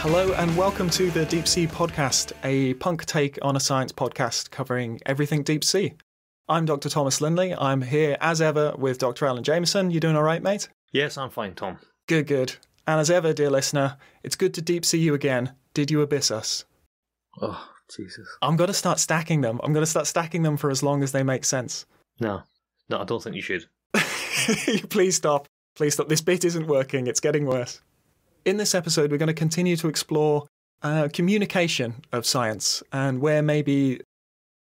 Hello and welcome to the Deep Sea Podcast, a punk take on a science podcast covering everything deep sea. I'm Dr. Thomas Linley. I'm here as ever with Dr. Alan Jamieson. You doing all right, mate? Yes, I'm fine, Tom. Good, good. And as ever, dear listener, it's good to deep sea you again. Did you abyss us? Oh, Jesus. I'm going to start stacking them. I'm going to start stacking them for as long as they make sense. No, no, I don't think you should. Please stop. Please stop. This bit isn't working. It's getting worse. In this episode, we're going to continue to explore uh, communication of science and where maybe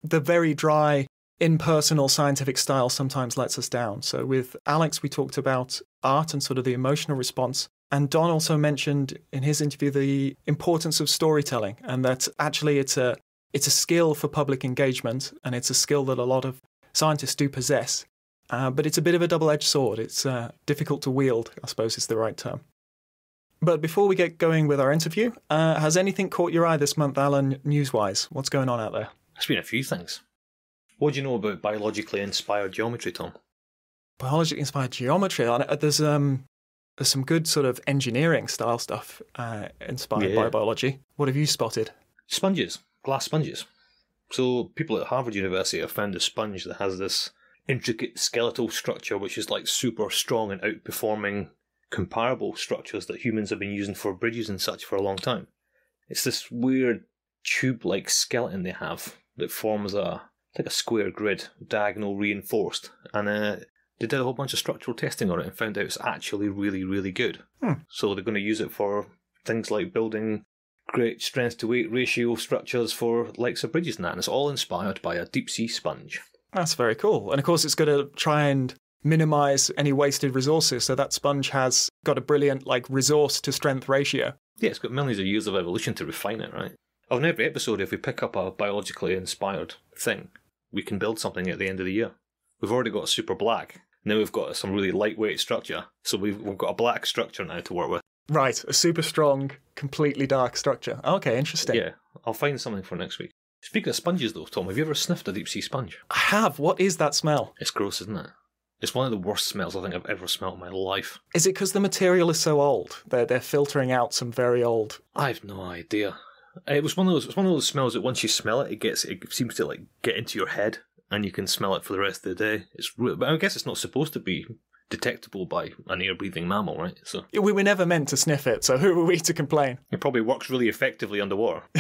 the very dry, impersonal scientific style sometimes lets us down. So, with Alex, we talked about art and sort of the emotional response. And Don also mentioned in his interview the importance of storytelling and that actually it's a it's a skill for public engagement and it's a skill that a lot of scientists do possess. Uh, but it's a bit of a double edged sword. It's uh, difficult to wield, I suppose is the right term. But before we get going with our interview, uh, has anything caught your eye this month, Alan, news wise? What's going on out there? There's been a few things. What do you know about biologically inspired geometry, Tom? Biologically inspired geometry. There's, um, there's some good sort of engineering style stuff uh, inspired Yeah. by biology. What have you spotted? Sponges, glass sponges. So, people at Harvard University have found a sponge that has this intricate skeletal structure which is like super strong and outperforming comparable structures that humans have been using for bridges and such for a long time. It's this weird tube like skeleton they have that forms a like a square grid, diagonal reinforced, and uh, they did a whole bunch of structural testing on it and found out it's actually really, really good. Hmm. So they're going to use it for things like building great strength to weight ratio structures for likes of bridges and that. And it's all inspired by a deep sea sponge. That's very cool. And of course, it's going to try and minimize any wasted resources. So that sponge has got a brilliant like resource to strength ratio. Yeah, it's got millions of years of evolution to refine it, right? On every episode, if we pick up a biologically inspired thing, we can build something at the end of the year. We've already got a super black. Now we've got some really lightweight structure. So we've, we've got a black structure now to work with. Right, a super strong, completely dark structure. Okay, interesting. Yeah, I'll find something for next week. Speaking of sponges, though, Tom, have you ever sniffed a deep sea sponge? I have. What is that smell? It's gross, isn't it? It's one of the worst smells I think I've ever smelled in my life. Is it because the material is so old? They're they're filtering out some very old. I've no idea. It was one of those. It's one of those smells that once you smell it, it gets. It seems to like get into your head, and you can smell it for the rest of the day. It's. But I guess it's not supposed to be detectable by an air-breathing mammal, right? So We were never meant to sniff it, so who are we to complain? it probably works really effectively underwater.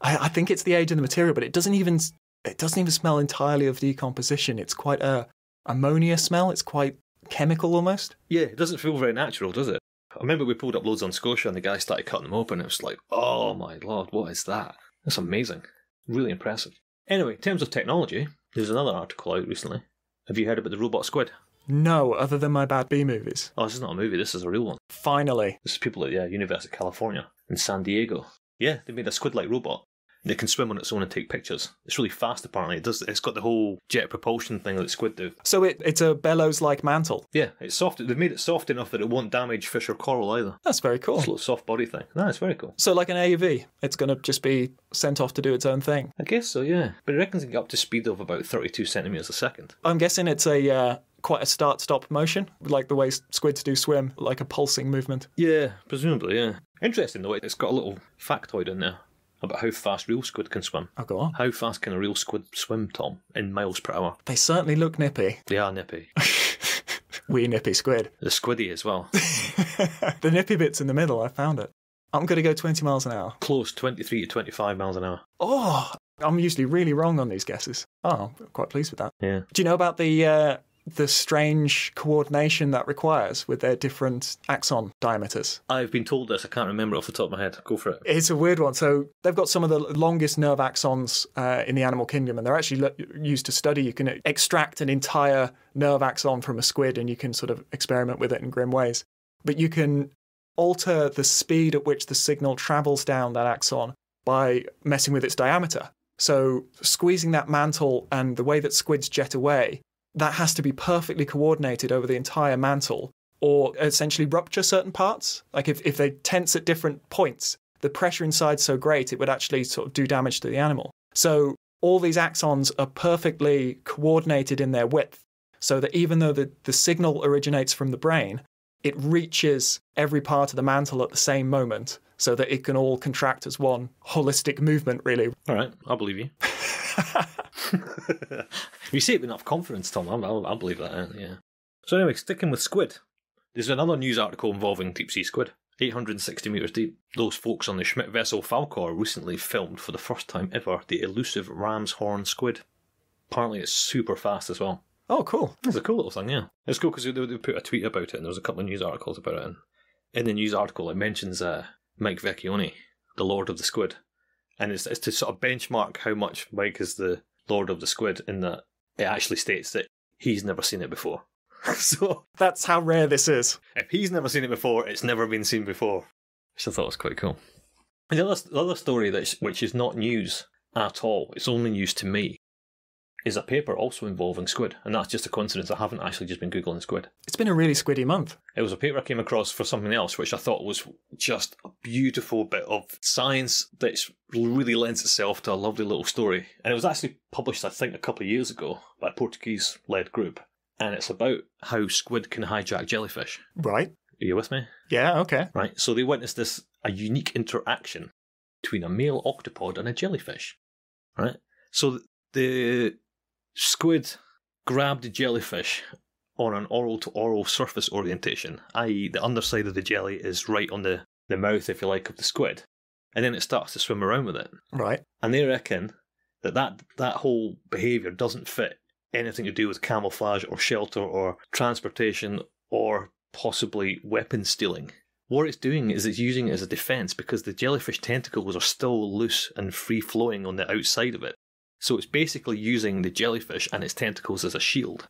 I, I think it's the age of the material, but it doesn't even it doesn't even smell entirely of decomposition. It's quite a ammonia smell. It's quite chemical almost. yeah, it doesn't feel very natural, does it? I remember we pulled up loads on Scotia, and the guy started cutting them open. It was like, oh my lord, what is that? That's amazing. Really impressive. Anyway, in terms of technology, there's another article out recently. Have you heard about the robot squid? No, other than my bad B movies. Oh, this is not a movie. This is a real one. Finally, This is people at yeah, University of California in San Diego. Yeah, they made a squid-like robot. They can swim on its own and take pictures. It's really fast. Apparently, it does. It's got the whole jet propulsion thing that squid do. so it it's a bellows-like mantle. Yeah, it's soft. They've made it soft enough that it won't damage fish or coral either. That's very cool. It's a little soft body thing. No, it's very cool. So like an AUV, it's going to just be sent off to do its own thing. I guess so. Yeah, but it reckons it can get up to speed of about thirty-two centimeters a second. I'm guessing it's a uh, quite a start-stop motion, like the way squids do swim, like a pulsing movement. Yeah, presumably. Yeah. Interesting though. It's got a little factoid in there about how fast real squid can swim. Oh, go on. How fast can a real squid swim, Tom, in miles per hour? They certainly look nippy. They are nippy. Wee nippy squid. The squiddy as well. the nippy bit's in the middle. I found it. I'm going to go 20 miles an hour. Close, 23 to 25 miles an hour. Oh, I'm usually really wrong on these guesses. Oh, I'm quite pleased with that. Yeah. Do you know about the uh, the strange coordination that requires with their different axon diameters? I've been told this. I can't remember off the top of my head. Go for it. It's a weird one. So they've got some of the longest nerve axons uh, in the animal kingdom, and they're actually used to study. You can extract an entire nerve axon from a squid, and you can sort of experiment with it in grim ways. But you can alter the speed at which the signal travels down that axon by messing with its diameter. So squeezing that mantle and the way that squids jet away, that has to be perfectly coordinated over the entire mantle or essentially rupture certain parts. Like if, if they tense at different points, the pressure inside so great it would actually sort of do damage to the animal. So all these axons are perfectly coordinated in their width, so that even though the, the signal originates from the brain, it reaches every part of the mantle at the same moment, so that it can all contract as one holistic movement, really. All right, I'll believe you. you say it with enough confidence, Tom, I'll, I'll, believe that. uh, Yeah. So anyway, sticking with squid, there's another news article involving deep sea squid, 860 meters deep. Those folks on the Schmidt vessel Falcor recently filmed for the first time ever the elusive ram's horn squid. Apparently, it's super fast as well. Oh, cool. It's a cool little thing, yeah. It's cool because they, they put a tweet about it, and there was a couple of news articles about it. And in the news article, it mentions uh, Mike Vecchione, the Lord of the Squid, and it's, it's to sort of benchmark how much Mike is the Lord of the Squid. In that it actually states that he's never seen it before. so That's how rare this is. if he's never seen it before, it's never been seen before. Which I thought was quite cool. And the other, the other story that's, which is not news at all, it's only news to me, is a paper also involving squid. And that's just a coincidence. I haven't actually just been Googling squid. It's been a really squiddy month. It was a paper I came across for something else, which I thought was just a beautiful bit of science that really lends itself to a lovely little story. And it was actually published, I think, a couple of years ago by a Portuguese led group. And it's about how squid can hijack jellyfish. Right. Are you with me? Yeah, okay. Right. So they witnessed this a unique interaction between a male octopod and a jellyfish. Right. So the squid grabbed the jellyfish on an oral to oral surface orientation, i.e., the underside of the jelly is right on the, the mouth, if you like, of the squid, and then it starts to swim around with it. Right. And they reckon that that, that whole behaviour doesn't fit anything to do with camouflage or shelter or transportation or possibly weapon stealing. What it's doing is it's using it as a defense because the jellyfish tentacles are still loose and free flowing on the outside of it. So it's basically using the jellyfish and its tentacles as a shield.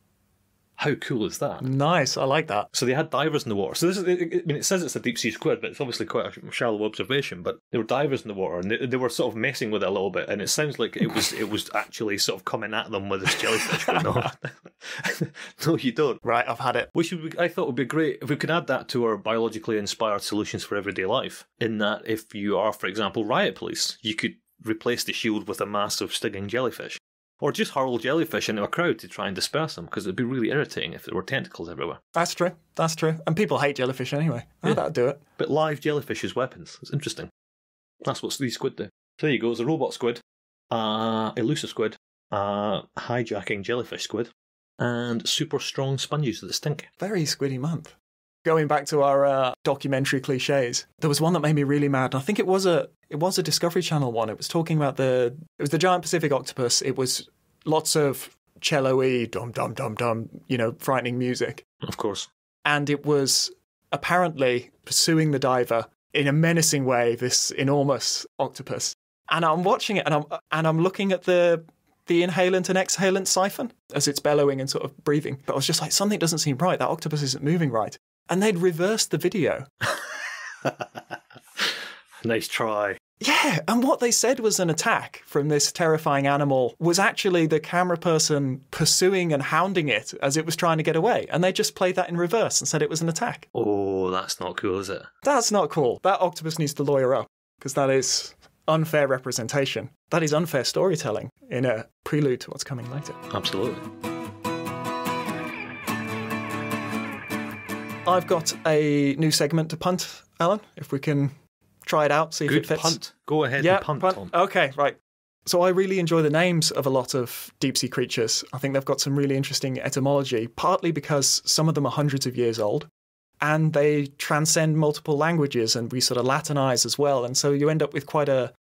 How cool is that? Nice. I like that. So they had divers in the water. So this is, I mean, it says it's a deep sea squid, but it's obviously quite a shallow observation. But there were divers in the water, and they, they were sort of messing with it a little bit. And it sounds like it was it was actually sort of coming at them with this jellyfish going on. no, you don't. Right. I've had it. Which would be, I thought would be great if we could add that to our biologically inspired solutions for everyday life. In that, if you are, for example, riot police, you could replace the shield with a mass of stinging jellyfish. Or just hurl jellyfish into a crowd to try and disperse them, because it'd be really irritating if there were tentacles everywhere. That's true. That's true. And people hate jellyfish anyway. Oh, Yeah. that'd do it. But live jellyfish as weapons. It's interesting. That's what these squid do. So there you go. There's a robot squid, uh, elusive squid, uh, hijacking jellyfish squid, and super strong sponges that stink. Very squiddy month. Going back to our uh, documentary cliches, there was one that made me really mad. And I think it was a it was a Discovery Channel one. It was talking about the it was the giant Pacific octopus. It was lots of cello-y, dum dum dum dum, you know, frightening music. Of course. and it was apparently pursuing the diver in a menacing way. This enormous octopus, and I'm watching it, and I'm and I'm looking at the the inhalant and exhalant siphon as it's bellowing and sort of breathing. But I was just like, something doesn't seem right. That octopus isn't moving right. And they'd reversed the video. nice try. Yeah, and what they said was an attack from this terrifying animal was actually the camera person pursuing and hounding it as it was trying to get away. And they just played that in reverse and said it was an attack. Oh, that's not cool, is it? That's not cool. That octopus needs to lawyer up because that is unfair representation. That is unfair storytelling in a prelude to what's coming later. Absolutely. I've got a new segment to punt, Alan, if we can try it out, see if it fits. punt. Go ahead Yeah, and punt, punt. Tom. Okay, right. So I really enjoy the names of a lot of deep sea creatures. I think they've got some really interesting etymology, partly because some of them are hundreds of years old and they transcend multiple languages and we sort of Latinize as well. And so you end up with quite a,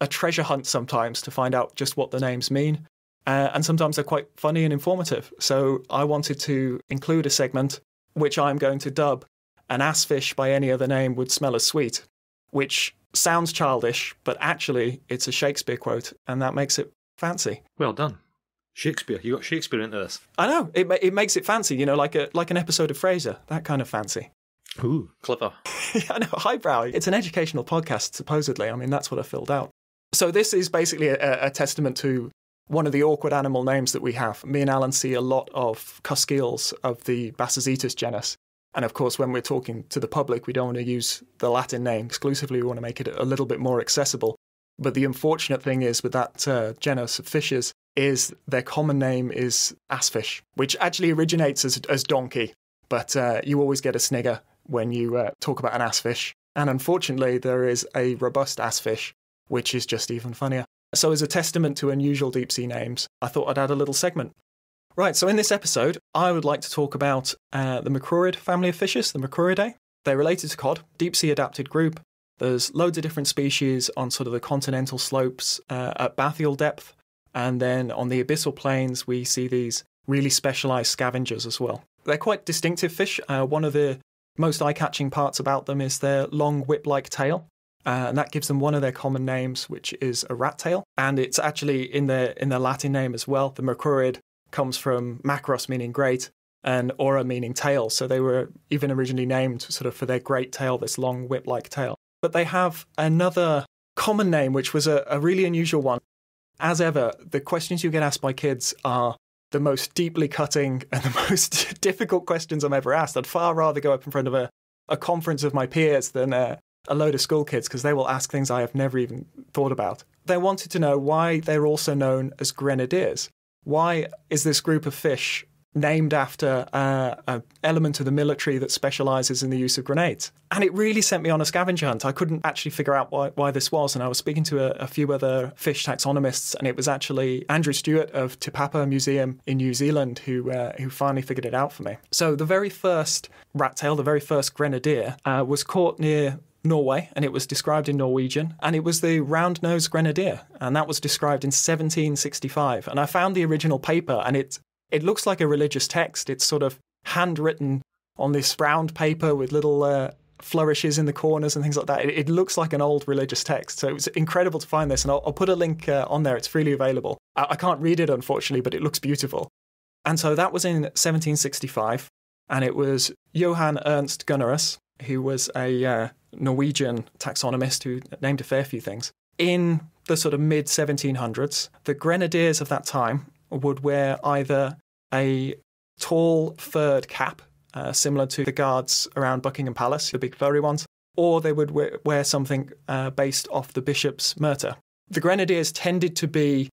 a treasure hunt sometimes to find out just what the names mean. Uh, and sometimes they're quite funny and informative. So I wanted to include a segment which I'm going to dub an assfish by any other name would smell as sweet, which sounds childish, but actually it's a Shakespeare quote, and that makes it fancy. Well done. Shakespeare. You got Shakespeare into this. I know it it makes it fancy, you know, like a like an episode of Frasier, that kind of fancy. Ooh, clever. I know, highbrow. It's an educational podcast, supposedly. I mean, that's what I filled out. So this is basically a, a testament to one of the awkward animal names that we have. Me and Alan see a lot of cusk of the Bassozetus genus. And of course, when we're talking to the public, we don't want to use the Latin name exclusively. We want to make it a little bit more accessible. But the unfortunate thing is with that uh, genus of fishes is their common name is assfish, which actually originates as, as donkey, but uh, you always get a snigger when you uh, talk about an assfish. And unfortunately, there is a robust assfish, which is just even funnier. So, as a testament to unusual deep sea names, I thought I'd add a little segment. Right, so in this episode, I would like to talk about uh, the Macrourid family of fishes, the Macrouridae. They're related to cod, deep sea adapted group. There's loads of different species on sort of the continental slopes uh, at bathyal depth. And then on the abyssal plains, we see these really specialized scavengers as well. They're quite distinctive fish. Uh, one of the most eye catching parts about them is their long whip like tail. Uh, and that gives them one of their common names, which is a rat tail. And it's actually in their, in their Latin name as well. The Macrourid comes from macros, meaning great, and aura, meaning tail. So they were even originally named sort of for their great tail, this long whip like tail. But they have another common name, which was a, a really unusual one. As ever, the questions you get asked by kids are the most deeply cutting and the most difficult questions I'm ever asked. I'd far rather go up in front of a, a conference of my peers than a, a load of school kids because they will ask things I have never even thought about. They wanted to know why they're also known as grenadiers. Why is this group of fish named after uh, an element of the military that specializes in the use of grenades. And it really sent me on a scavenger hunt. I couldn't actually figure out why, why this was. And I was speaking to a, a, few other fish taxonomists, and it was actually Andrew Stewart of Te Papa Museum in New Zealand who, uh, who finally figured it out for me. So the very first rat tail, the very first grenadier, uh, was caught near Norway, and it was described in Norwegian, and it was the round nosed grenadier, and that was described in 1765. And I found the original paper, and it it looks like a religious text. It's sort of handwritten on this brown paper with little uh, flourishes in the corners and things like that. It, it, looks like an old religious text. So it was incredible to find this, and I'll, I'll put a link uh, on there. It's freely available. I, I can't read it, unfortunately, but it looks beautiful. And so that was in 1765, and it was Johan Ernst Gunnerus, who was a uh, Norwegian taxonomist who named a fair few things. In the sort of mid 1700s, the grenadiers of that time would wear either a tall furred cap, uh, similar to the guards around Buckingham Palace, the big furry ones, or they would wear something uh, based off the bishop's mitre. The grenadiers tended to be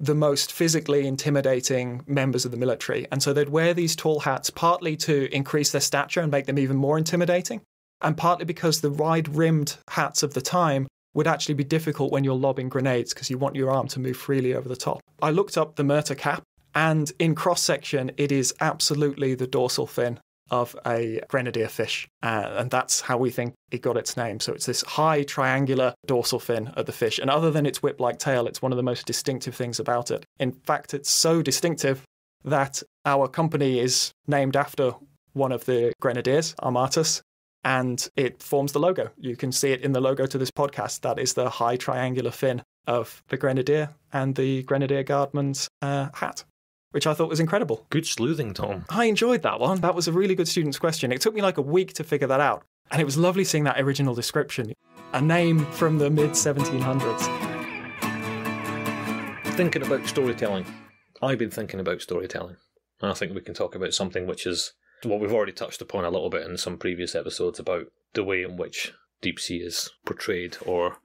the most physically intimidating members of the military, and so they'd wear these tall hats partly to increase their stature and make them even more intimidating, and partly because the wide rimmed hats of the time would actually be difficult when you're lobbing grenades because you want your arm to move freely over the top. I looked up the mitre cap, and in cross section, it is absolutely the dorsal fin of a grenadier fish. Uh, and that's how we think it got its name. So it's this high triangular dorsal fin of the fish. And other than its whip like tail, it's one of the most distinctive things about it. In fact, it's so distinctive that our company is named after one of the grenadiers, Armatus, and it forms the logo. You can see it in the logo to this podcast. That is the high triangular fin of the grenadier and the grenadier guardman's uh, hat, which I thought was incredible. Good sleuthing, Tom. I enjoyed that one. That was a really good student's question. It took me like a week to figure that out. And it was lovely seeing that original description. A name from the mid 1700s. Thinking about storytelling. I've been thinking about storytelling. And I think we can talk about something which is what we've already touched upon a little bit in some previous episodes about the way in which deep sea is portrayed or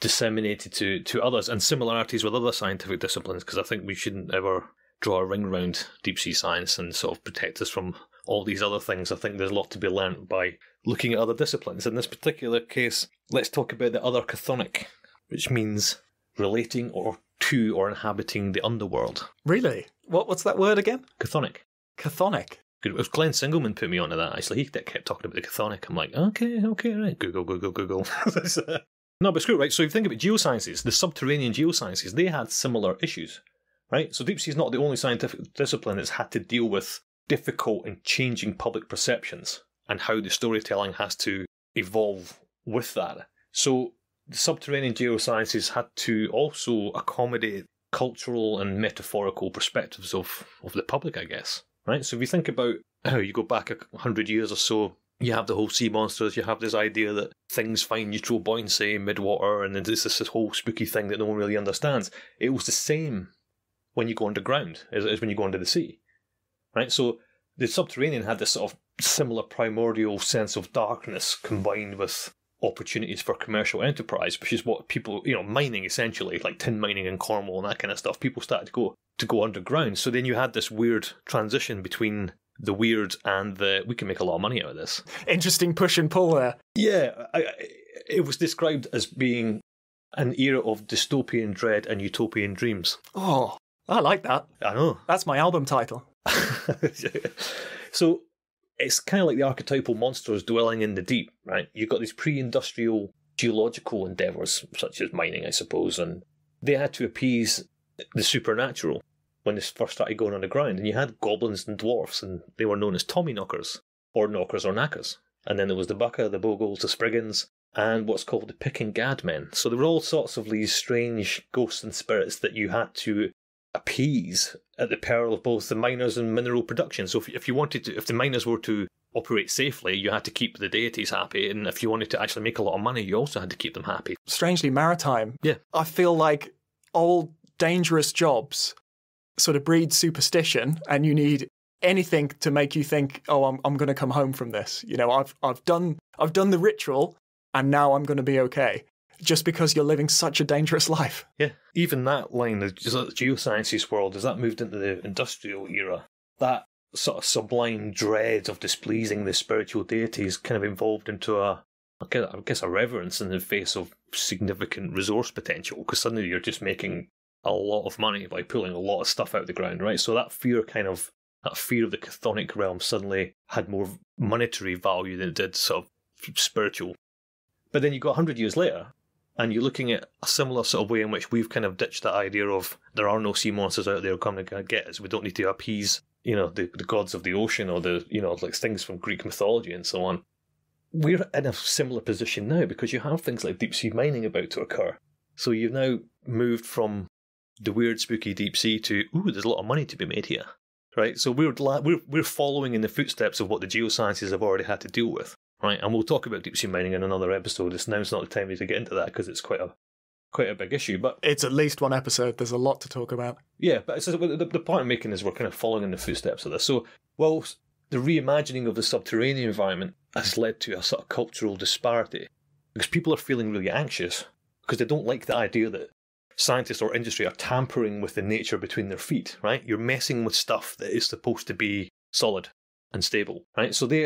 disseminated to, to others and similarities with other scientific disciplines because I think we shouldn't ever draw a ring around deep sea science and sort of protect us from all these other things. I think there's a lot to be learnt by looking at other disciplines. In this particular case, let's talk about the other chthonic, which means relating or to or inhabiting the underworld. Really? What, what's that word again? Chthonic. Chthonic. Good. It was Glenn Singleman put me onto that. Actually, he kept talking about the chthonic. I'm like, okay, okay, right. Google, Google, Google. no, but screw it, right? So if you think about geosciences, the subterranean geosciences, they had similar issues, right? So deep sea is not the only scientific discipline that's had to deal with difficult and changing public perceptions and how the storytelling has to evolve with that. So the subterranean geosciences had to also accommodate cultural and metaphorical perspectives of, of the public, I guess right? So if you think about how you go back a hundred years or so, you have the whole sea monsters. You have this idea that things find neutral buoyancy midwater, and there's this, this whole spooky thing that no one really understands. It was the same when you go underground as, as when you go under the sea, right? So the subterranean had this sort of similar primordial sense of darkness combined with opportunities for commercial enterprise, which is what people, you know, mining essentially, like tin mining in Cornwall and that kind of stuff. People started to go to go underground. So then you had this weird transition between the weird and the we can make a lot of money out of this. Interesting push and pull there. Yeah, I, I, it was described as being an era of dystopian dread and utopian dreams. Oh, I like that. I know. That's my album title. so it's kind of like the archetypal monsters dwelling in the deep, right? You've got these pre-industrial geological endeavors, such as mining, I suppose, and they had to appease the supernatural when they first started going underground. And you had goblins and dwarfs, and they were known as Tommy knockers, or knockers or knackers. And then there was the Bucka, the Bogles, the Spriggans, and what's called the Pick and Gad men. So there were all sorts of these strange ghosts and spirits that you had to appease at the peril of both the miners and mineral production. So if, if you wanted to, if the miners were to operate safely, you had to keep the deities happy, and if you wanted to actually make a lot of money, you also had to keep them happy. Strangely maritime. Yeah. I feel like old dangerous jobs sort of breed superstition, and you need anything to make you think, "Oh, I'm I'm going to come home from this." You know, I've I've done I've done the ritual, and now I'm going to be okay. Just because you're living such a dangerous life. Yeah, even that line, the geosciences world, as that moved into the industrial era, that sort of sublime dread of displeasing the spiritual deities kind of evolved into a, I guess, a reverence in the face of significant resource potential, because suddenly you're just making a lot of money by pulling a lot of stuff out of the ground, right? So that fear kind of, that fear of the chthonic realm suddenly had more monetary value than it did sort of spiritual. But then you got 100 years later, and you're looking at a similar sort of way in which we've kind of ditched that idea of there are no sea monsters out there coming to get us. We don't need to appease, you know, the, the gods of the ocean or the, you know, like things from Greek mythology and so on. We're in a similar position now because you have things like deep sea mining about to occur. So you've now moved from the weird, spooky deep sea to, ooh, there's a lot of money to be made here. Right? So we're, we're, we're following in the footsteps of what the geosciences have already had to deal with. Right? And we'll talk about deep sea mining in another episode. It's now's not the time to get into that because it's quite a quite a big issue. But It's at least one episode. There's a lot to talk about. yeah, but it's, the, the point I'm making is we're kind of following in the footsteps of this. So, while the reimagining of the subterranean environment has led to a sort of cultural disparity, because people are feeling really anxious because they don't like the idea that scientists or industry are tampering with the nature between their feet, right? You're messing with stuff that is supposed to be solid and stable, right? So they,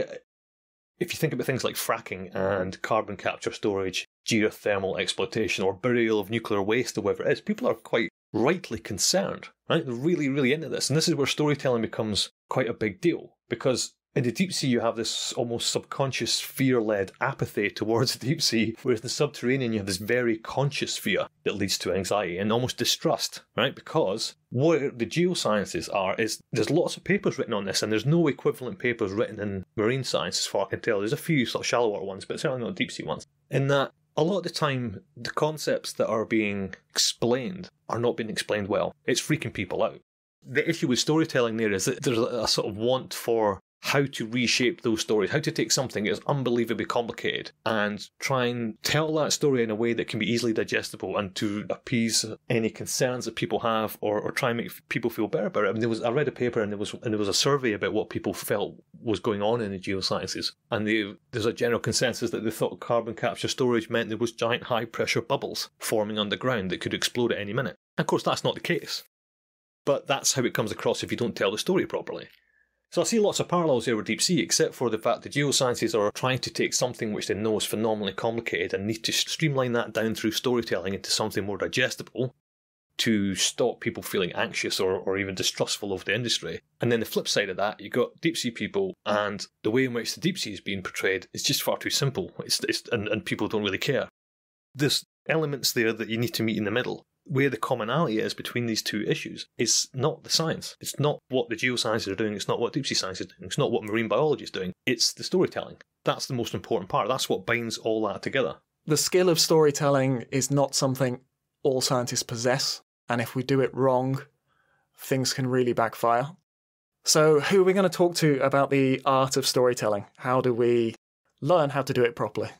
if you think about things like fracking and carbon capture storage, geothermal exploitation, or burial of nuclear waste, or whatever it is, people are quite rightly concerned, right? They're really, really into this. And this is where storytelling becomes quite a big deal because in the deep sea, you have this almost subconscious fear led apathy towards the deep sea, whereas in the subterranean, you have this very conscious fear that leads to anxiety and almost distrust, right? Because what the geosciences are is there's lots of papers written on this, and there's no equivalent papers written in marine science as far as I can tell. There's a few sort of shallow water ones, but certainly not deep sea ones. In that, a lot of the time, the concepts that are being explained are not being explained well. It's freaking people out. The issue with storytelling there is that there's a sort of want for how to reshape those stories, how to take something that is unbelievably complicated and try and tell that story in a way that can be easily digestible and to appease any concerns that people have or, or try and make people feel better about it. I mean, there was I read a paper and there was and there was a survey about what people felt was going on in the geosciences, and they, there's a general consensus that they thought carbon capture storage meant there was giant high pressure bubbles forming underground that could explode at any minute. Of course, that's not the case, but that's how it comes across if you don't tell the story properly. So I see lots of parallels here with deep sea, except for the fact that geosciences are trying to take something which they know is phenomenally complicated and need to streamline that down through storytelling into something more digestible to stop people feeling anxious or, or even distrustful of the industry. And then the flip side of that, you've got deep sea people, and the way in which the deep sea is being portrayed is just far too simple, it's, it's, and, and people don't really care. There's elements there that you need to meet in the middle. Where the commonality is between these two issues is not the science. It's not what the geosciences are doing. It's not what deep sea science is doing. It's not what marine biology is doing. It's the storytelling. That's the most important part. That's what binds all that together. The skill of storytelling is not something all scientists possess, and if we do it wrong, things can really backfire. So, who are we going to talk to about the art of storytelling? How do we learn how to do it properly?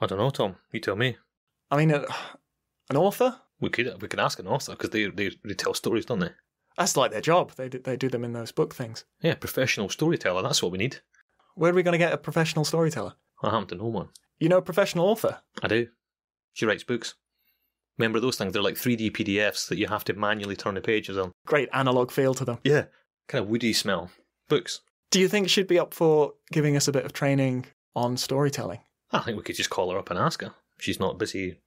I don't know, Tom. You tell me. I mean, uh, an author? We could we could ask an author because they, they they tell stories, don't they? That's like their job. They do, they do them in those book things. Yeah, professional storyteller. That's what we need. Where are we going to get a professional storyteller? I happen to know one. You know a professional author? I do. She writes books. Remember those things? They're like 3D PDFs that you have to manually turn the pages on. Great analog feel to them. Yeah. Kind of woody smell. Books. Do you think she'd be up for giving us a bit of training on storytelling? I think we could just call her up and ask her. She's not busy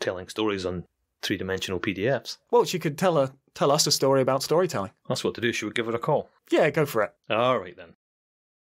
telling stories on three dimensional PDFs. Well, she could tell her tell us a story about storytelling. That's what to do. Should we give her a call? Yeah, go for it. All right then.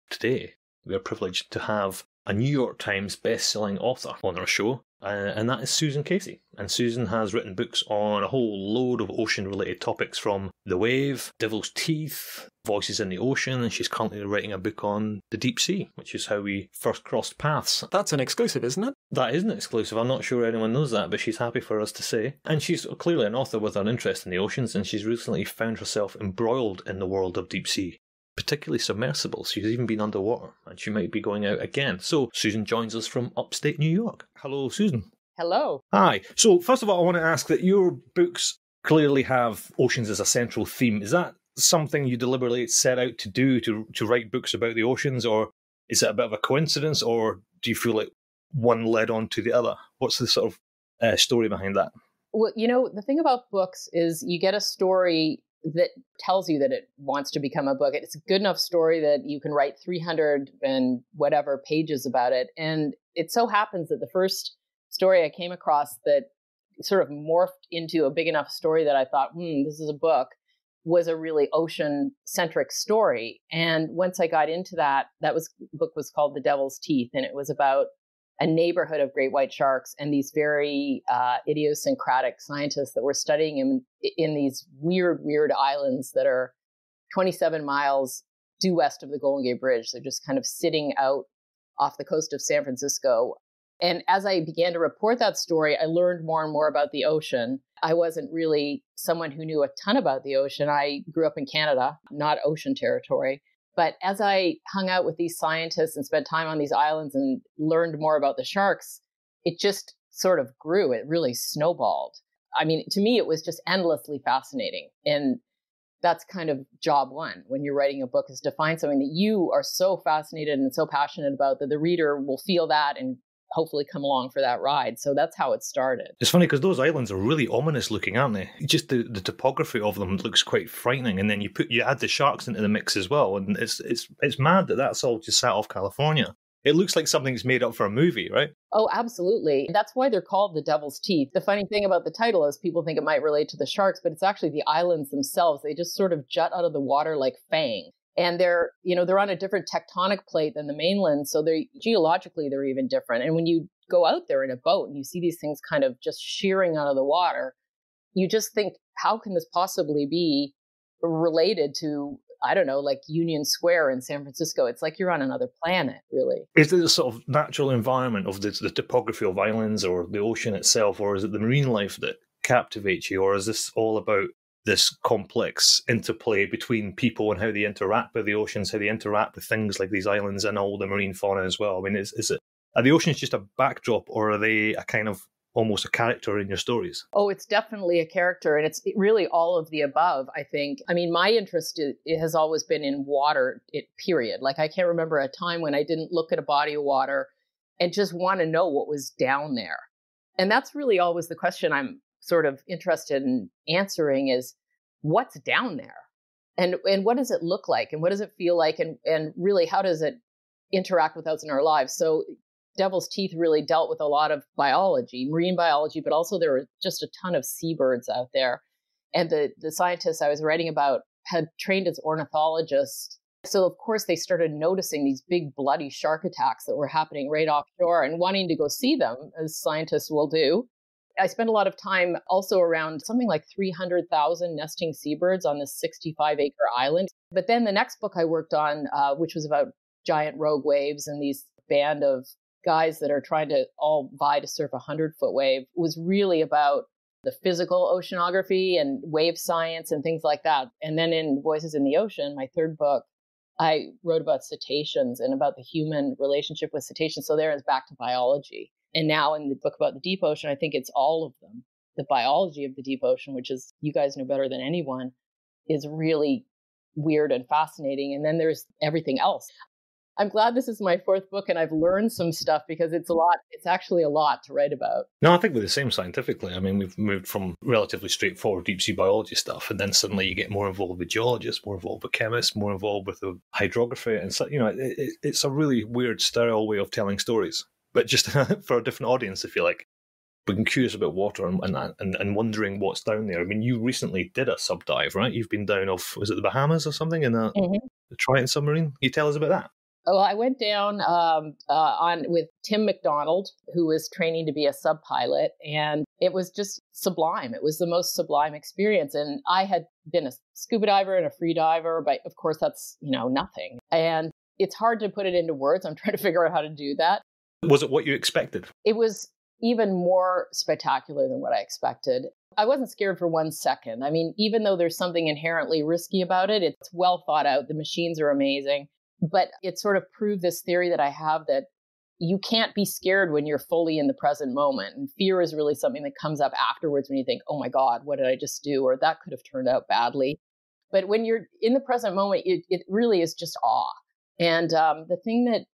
Today, we are privileged to have a New York Times best-selling author on our show, uh, and that is Susan Casey. And Susan has written books on a whole load of ocean-related topics from The Wave, Devil's Teeth, Voices in the Ocean, and she's currently writing a book on the deep sea, which is how we first crossed paths. That's an exclusive, isn't it? That isn't exclusive. I'm not sure anyone knows that, but she's happy for us to say. And she's clearly an author with an interest in the oceans, and she's recently found herself embroiled in the world of deep sea, particularly submersibles. She's even been underwater, and she might be going out again. So Susan joins us from upstate New York. Hello, Susan. Hello. Hi. So first of all, I want to ask that your books clearly have oceans as a central theme. Is that something you deliberately set out to do to to write books about the oceans, or is it a bit of a coincidence, or do you feel like one led on to the other? What's the sort of uh, story behind that? Well, you know, the thing about books is you get a story that tells you that it wants to become a book. It's a good enough story that you can write 300 and whatever pages about it. And it so happens that the first story I came across that sort of morphed into a big enough story that I thought, hmm, this is a book, was a really ocean centric story. And once I got into that, that was book was called The Devil's Teeth, and it was about a neighborhood of great white sharks and these very uh, idiosyncratic scientists that were studying them in these weird, weird islands that are 27 miles due west of the Golden Gate Bridge. They're just kind of sitting out off the coast of San Francisco. And as I began to report that story, I learned more and more about the ocean. I wasn't really someone who knew a ton about the ocean. I grew up in Canada, not ocean territory. But as I hung out with these scientists and spent time on these islands and learned more about the sharks, it just sort of grew. It really snowballed. I mean, to me, it was just endlessly fascinating. And that's kind of job one when you're writing a book is to find something that you are so fascinated and so passionate about that the reader will feel that and hopefully come along for that ride. So that's how it started. It's funny because those islands are really ominous looking, aren't they? Just the, the topography of them looks quite frightening, and then you put you add the sharks into the mix as well, and it's it's it's mad that that's all just sat off California. It looks like something's made up for a movie, right? Oh, absolutely. That's why they're called the Devil's Teeth. The funny thing about the title is people think it might relate to the sharks, but it's actually the islands themselves. They just sort of jut out of the water like fangs and they're you know they're on a different tectonic plate than the mainland so they're geologically they're even different and when you go out there in a boat and you see these things kind of just shearing out of the water you just think how can this possibly be related to i don't know like union square in san francisco? It's like you're on another planet really. Is it the sort of natural environment of the, the topography of islands or the ocean itself, or is it the marine life that captivates you, or is this all about this complex interplay between people and how they interact with the oceans, how they interact with things like these islands and all the marine fauna as well? I mean, is, is it are the oceans just a backdrop, or are they a kind of almost a character in your stories? Oh, it's definitely a character, and it's really all of the above. I think. I mean, my interest i- it has always been in water. It period. Like I can't remember a time when I didn't look at a body of water and just want to know what was down there. And that's really always the question I'm sort of interested in answering: is what's down there, and and what does it look like, and what does it feel like, and and really how does it interact with us in our lives? So Devil's Teeth really dealt with a lot of biology, marine biology, but also there were just a ton of seabirds out there. And the, the scientists I was writing about had trained as ornithologists. So, of course, they started noticing these big bloody shark attacks that were happening right offshore and wanting to go see them, as scientists will do. I spent a lot of time also around something like 300,000 nesting seabirds on this 65 acre island. But then the next book I worked on, uh, which was about giant rogue waves and these band of guys that are trying to all vie to surf a 100 foot wave, was really about the physical oceanography and wave science and things like that. And then in Voices in the Ocean, my third book, I wrote about cetaceans and about the human relationship with cetaceans. So there is back to biology. And now in the book about the deep ocean, I think it's all of them. The biology of the deep ocean, which is you guys know better than anyone, is really weird and fascinating. And then there's everything else. I'm glad this is my fourth book and I've learned some stuff because it's a lot, it's actually a lot to write about. No, I think we're the same scientifically. I mean, we've moved from relatively straightforward deep sea biology stuff, and then suddenly you get more involved with geologists, more involved with chemists, more involved with the hydrography. And so, you know, it, it, it's a really weird, sterile way of telling stories, but just for a different audience, if you like. Being curious about water and, and and wondering what's down there. I mean, you recently did a sub dive, right? You've been down off was it the Bahamas or something in a Mhm. the Triton submarine? Can you tell us about that? Oh, I went down um, uh, on with Tim McDonald, who was training to be a sub pilot, and it was just sublime. It was the most sublime experience. And I had been a scuba diver and a free diver, but of course, that's you know nothing. And it's hard to put it into words. I'm trying to figure out how to do that. Was it what you expected? It was even more spectacular than what I expected. I wasn't scared for one second. I mean, even though there's something inherently risky about it, it's well thought out. The machines are amazing. But it sort of proved this theory that I have that you can't be scared when you're fully in the present moment. And fear is really something that comes up afterwards when you think, oh my God, what did I just do? Or that could have turned out badly. But when you're in the present moment, it, it really is just awe. And um, the thing that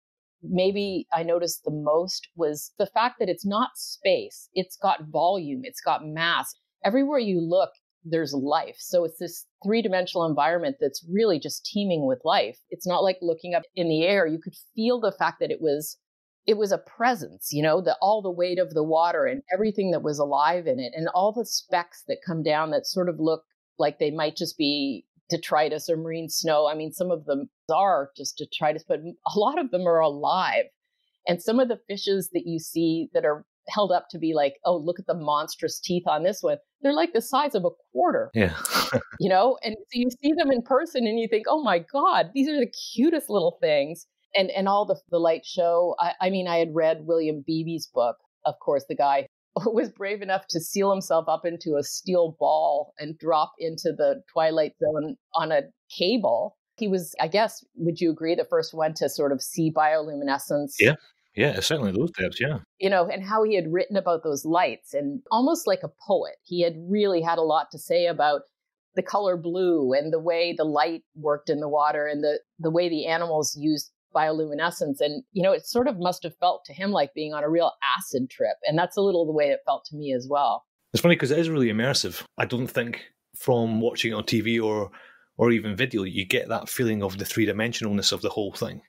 maybe I noticed the most was the fact that it's not space, it's got volume, it's got mass. Everywhere you look, there's life. So it's this three dimensional environment that's really just teeming with life. It's not like looking up in the air. You could feel the fact that it was it was a presence, you know, the all the weight of the water and everything that was alive in it and all the specks that come down that sort of look like they might just be detritus or marine snow. I mean, some of them are just detritus, but a lot of them are alive. And some of the fishes that you see that are held up to be like, oh, look at the monstrous teeth on this one. They're like the size of a quarter, Yeah. you know? And so you see them in person and you think, oh my God, these are the cutest little things. And and all the the light show. I, I mean, I had read William Beebe's book, of course, the guy was brave enough to seal himself up into a steel ball and drop into the twilight zone on a cable. He was, I guess, would you agree, the first one to sort of see bioluminescence? Yeah. yeah, certainly those depths, yeah. you know, and how he had written about those lights and almost like a poet. He had really had a lot to say about the color blue and the way the light worked in the water and the, the way the animals used bioluminescence. And, you know, it sort of must have felt to him like being on a real acid trip. And that's a little the way it felt to me as well. It's funny because it is really immersive. I don't think from watching it on TV or or even video you get that feeling of the three dimensionalness of the whole thing.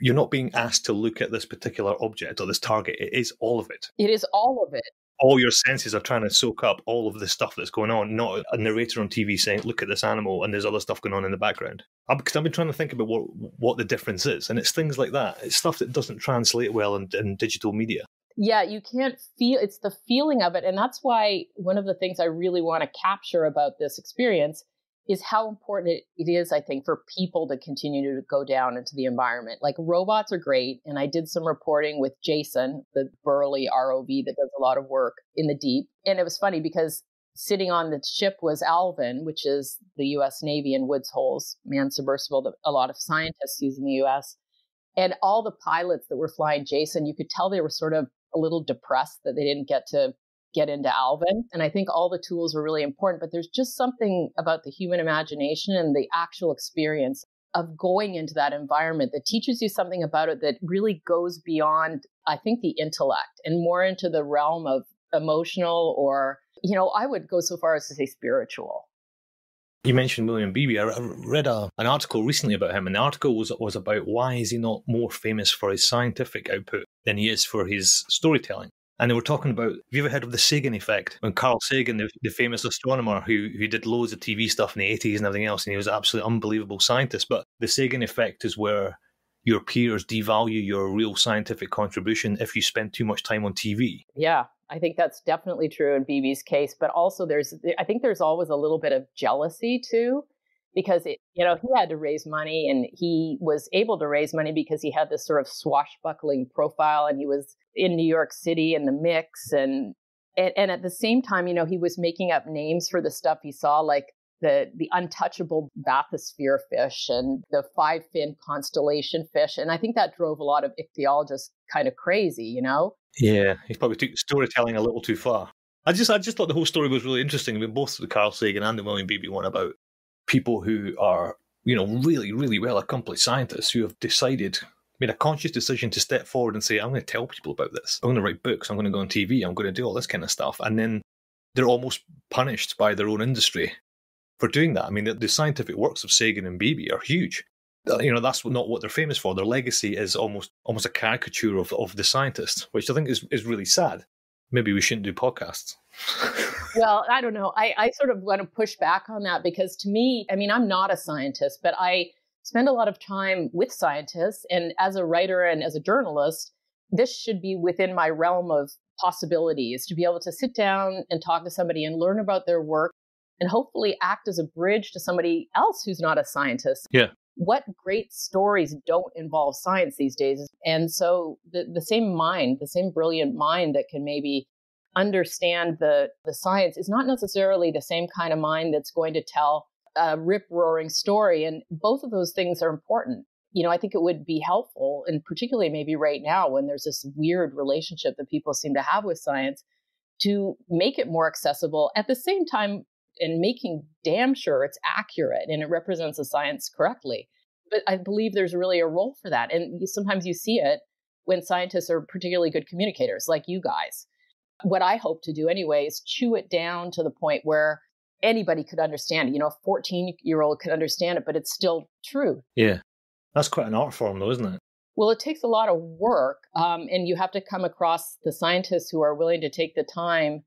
You're not being asked to look at this particular object or this target. It is all of it. It is all of it. All your senses are trying to soak up all of the stuff that's going on, not a narrator on TV saying, "Look at this animal," and there's other stuff going on in the background. Because I've been trying to think about what what the difference is, and it's things like that. It's stuff that doesn't translate well in, in digital media. Yeah, you can't feel it's the feeling of it. And that's why one of the things I really want to capture about this experience is how important it, is, I think, for people to continue to go down into the environment. Like robots are great. And I did some reporting with Jason, the burly ROV that does a lot of work in the deep. And it was funny because sitting on the ship was Alvin, which is the US Navy and Woods Holes manned submersible that a lot of scientists use in the US. And all the pilots that were flying Jason, you could tell they were sort of a little depressed that they didn't get to get into Alvin. And I think all the tools are really important, but there's just something about the human imagination and the actual experience of going into that environment that teaches you something about it that really goes beyond, I think, the intellect and more into the realm of emotional or, you know, I would go so far as to say spiritual. You mentioned William Beebe. I I read a, an article recently about him, and the article was was about why is he not more famous for his scientific output than he is for his storytelling. And they were talking about, have you ever heard of the Sagan effect? When Carl Sagan, the, the famous astronomer who, who did loads of TV stuff in the 80s and everything else, and he was an absolutely unbelievable scientist. But the Sagan effect is where your peers devalue your real scientific contribution if you spend too much time on TV. Yeah, I think that's definitely true in Beebe's case. But also, there's, I think there's always a little bit of jealousy too, because it, you know, he had to raise money and he was able to raise money because he had this sort of swashbuckling profile and he was in New York City in the mix. And, and, and at the same time, you know, he was making up names for the stuff he saw, like the the untouchable bathysphere fish and the five fin constellation fish and i think that drove a lot of ichthyologists kind of crazy you know Yeah, he probably took storytelling a little too far. I just, I just thought the whole story was really interesting. I mean, both the Carl Sagan and the William Beebe one about people who are, you know, really, really well accomplished scientists who have decided made a conscious decision to step forward and say, I'm going to tell people about this. I'm going to write books. I'm going to go on TV. I'm going to do all this kind of stuff. And then they're almost punished by their own industry for doing that. I mean, the, the scientific works of Sagan and Beebe are huge. Uh, You know, that's not what they're famous for. Their legacy is almost almost a caricature of, of the scientist, which I think is, is really sad. Maybe we shouldn't do podcasts. well, I don't know. I, I sort of want to push back on that because to me, I mean, I'm not a scientist, but I spend a lot of time with scientists. And as a writer and as a journalist, this should be within my realm of possibilities to be able to sit down and talk to somebody and learn about their work and hopefully act as a bridge to somebody else who's not a scientist. Yeah. What great stories don't involve science these days? And so the, the same mind, the same brilliant mind that can maybe understand the, the science is not necessarily the same kind of mind that's going to tell a rip roaring story. And both of those things are important. You know, I think it would be helpful, and particularly maybe right now when there's this weird relationship that people seem to have with science, to make it more accessible at the same time and making damn sure it's accurate and it represents the science correctly. But I believe there's really a role for that. And you, sometimes you see it when scientists are particularly good communicators, like you guys. What I hope to do anyway is chew it down to the point where anybody could understand it. You know, a 14 year old could understand it, but it's still true. Yeah. That's quite an art form, though, isn't it? Well, it takes a lot of work, um, and you have to come across the scientists who are willing to take the time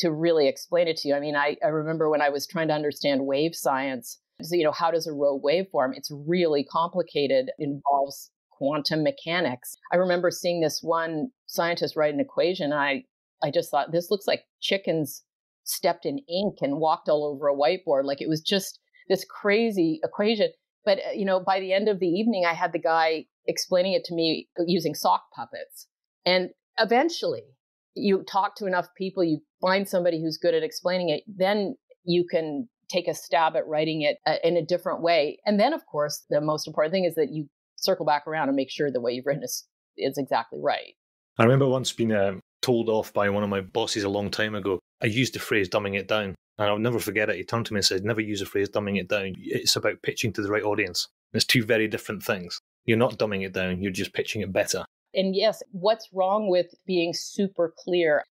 to really explain it to you. I mean, I, I remember when I was trying to understand wave science, so, you know, how does a rogue wave form? It's really complicated, it involves quantum mechanics. I remember seeing this one scientist write an equation, and I, I just thought, this looks like chickens stepped in ink and walked all over a whiteboard. Like it was just this crazy equation. But, uh, you know, by the end of the evening, I had the guy explaining it to me using sock puppets. And eventually, you talk to enough people, you find somebody who's good at explaining it, then you can take a stab at writing it uh, in a different way. And then, of course, the most important thing is that you circle back around and make sure the way you've written is, is exactly right. I remember once being um, told off by one of my bosses a long time ago. I used the phrase dumbing it down, and I'll never forget it. He turned to me and said, Never use the phrase dumbing it down. It's about pitching to the right audience. It's two very different things. You're not dumbing it down, you're just pitching it better. And yes, what's wrong with being super clear?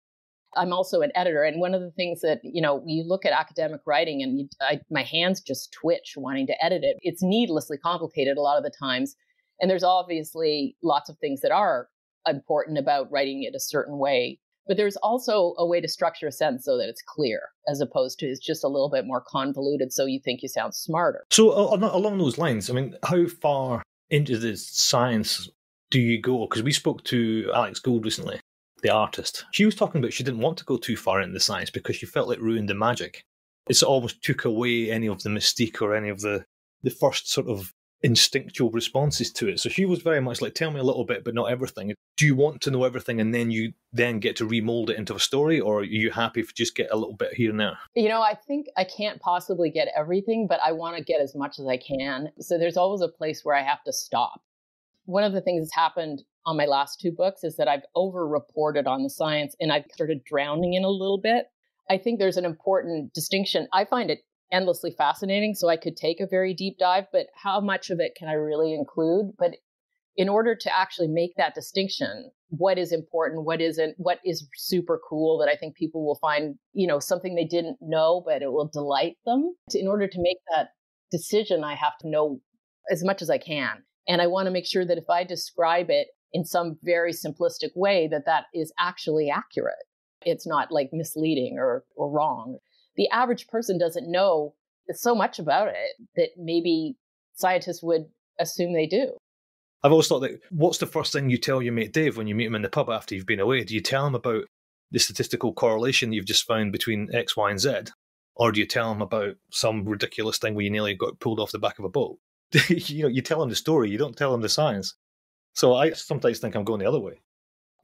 I'm also an editor, and one of the things that you know, you look at academic writing, and you, I, my hands just twitch wanting to edit it. It's needlessly complicated a lot of the times, and there's obviously lots of things that are important about writing it a certain way. But there's also a way to structure a sentence so that it's clear, as opposed to it's just a little bit more convoluted, so you think you sound smarter. So, along those lines, I mean, how far into the science do you go? Because we spoke to Alex Gould recently, the artist. She was talking about she didn't want to go too far into the science because she felt it ruined the magic. It almost took away any of the mystique or any of the the first sort of instinctual responses to it. So she was very much like, tell me a little bit, but not everything. Do you want to know everything and then you then get to remold it into a story, or are you happy if you just get a little bit here and there? You know, I think I can't possibly get everything, but I want to get as much as I can. So there's always a place where I have to stop. One of the things that's happened on my last two books is that I've over reported on the science and I've started drowning in a little bit. I think there's an important distinction. I find it endlessly fascinating. So I could take a very deep dive, but how much of it can I really include? But in order to actually make that distinction, what is important, what isn't, what is super cool that I think people will find, you know, something they didn't know, but it will delight them. In order to make that decision, I have to know as much as I can. And I want to make sure that if I describe it in some very simplistic way, that that is actually accurate. It's not like misleading or, or wrong the average person doesn't know so much about it that maybe scientists would assume they do. I've always thought that what's the first thing you tell your mate Dave when you meet him in the pub after you've been away? Do you tell him about the statistical correlation you've just found between X, Y, and Z? Or do you tell him about some ridiculous thing where you nearly got pulled off the back of a boat? you know, you tell him the story, you don't tell him the science. So I sometimes think I'm going the other way.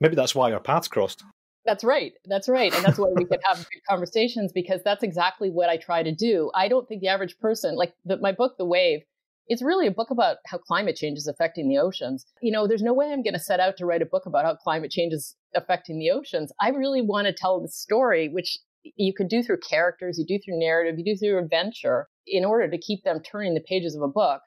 Maybe that's why our paths crossed. That's right. That's right. And that's why we can have good conversations because that's exactly what I try to do. I don't think the average person, like the, my book, The Wave, it's really a book about how climate change is affecting the oceans. You know, there's no way I'm going to set out to write a book about how climate change is affecting the oceans. I really want to tell the story, which you can do through characters, you do through narrative, you do through adventure in order to keep them turning the pages of a book.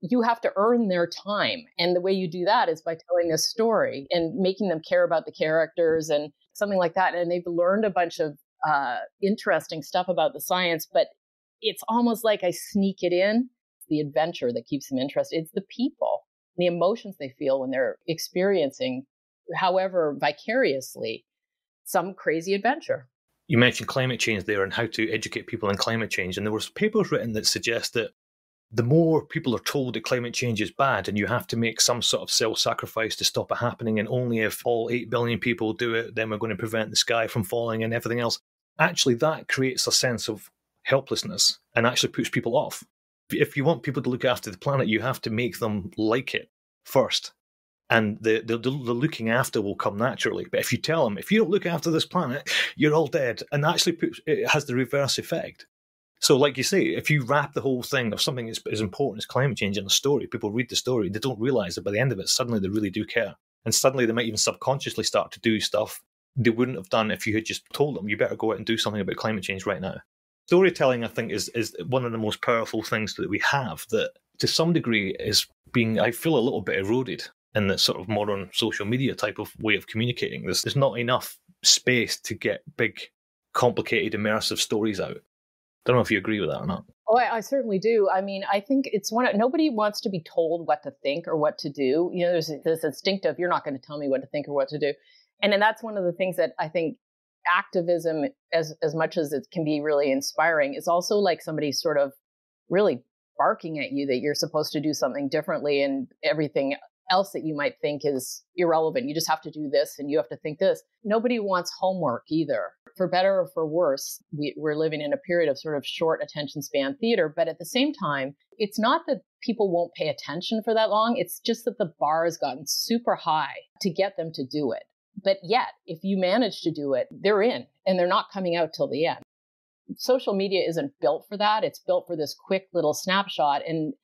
you have to earn their time. And the way you do that is by telling this story and making them care about the characters and something like that. And they've learned a bunch of uh, interesting stuff about the science, but it's almost like I sneak it in. It's the adventure that keeps them interested. It's the people, the emotions they feel when they're experiencing, however vicariously, some crazy adventure. You mentioned climate change there and how to educate people on climate change, and there was papers written that suggest that the more people are told that climate change is bad and you have to make some sort of self sacrifice to stop it happening, and only if all 8 billion people do it, then we're going to prevent the sky from falling and everything else, actually, that creates a sense of helplessness and actually puts people off. If you want people to look after the planet, you have to make them like it first. And the, the, the looking after will come naturally. But if you tell them, if you don't look after this planet, you're all dead, and actually puts, it has the reverse effect. So, like you say, if you wrap the whole thing of something as, as important as climate change in a story, people read the story, they don't realize that by the end of it, suddenly they really do care. And suddenly they might even subconsciously start to do stuff they wouldn't have done if you had just told them, you better go out and do something about climate change right now. Storytelling, I think, is, is one of the most powerful things that we have that to some degree is being, I feel, a little bit eroded in this sort of modern social media type of way of communicating. There's, there's not enough space to get big, complicated, immersive stories out. I don't know if you agree with that or not. Oh, I, I, certainly do. I mean, I think it's one. Of, nobody wants to be told what to think or what to do. You know, there's this instinctive. You're not going to tell me what to think or what to do, and then that's one of the things that I think activism, as as much as it can be really inspiring, is also like somebody sort of really barking at you that you're supposed to do something differently, and everything else that you might think is irrelevant. You just have to do this and you have to think this. Nobody wants homework either. For better or for worse, we, are living in a period of sort of short attention span theater. But at the same time, it's not that people won't pay attention for that long. It's just that the bar has gotten super high to get them to do it. But yet, if you manage to do it, they're in and they're not coming out till the end. Social media isn't built for that. It's built for this quick little snapshot. And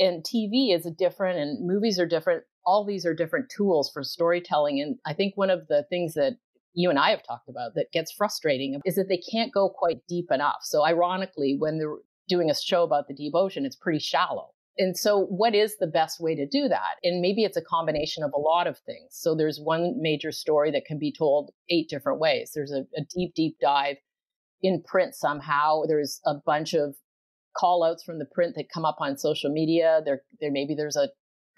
and TV is different and movies are different. All these are different tools for storytelling. And I think one of the things that you and I have talked about that gets frustrating is that they can't go quite deep enough. So ironically, when they're doing a show about the deep ocean, it's pretty shallow. And so, what is the best way to do that? And maybe it's a combination of a lot of things. So, there's one major story that can be told eight different ways. There's a, a deep, deep dive in print somehow. There's a bunch of call outs from the print that come up on social media. There, there maybe there's a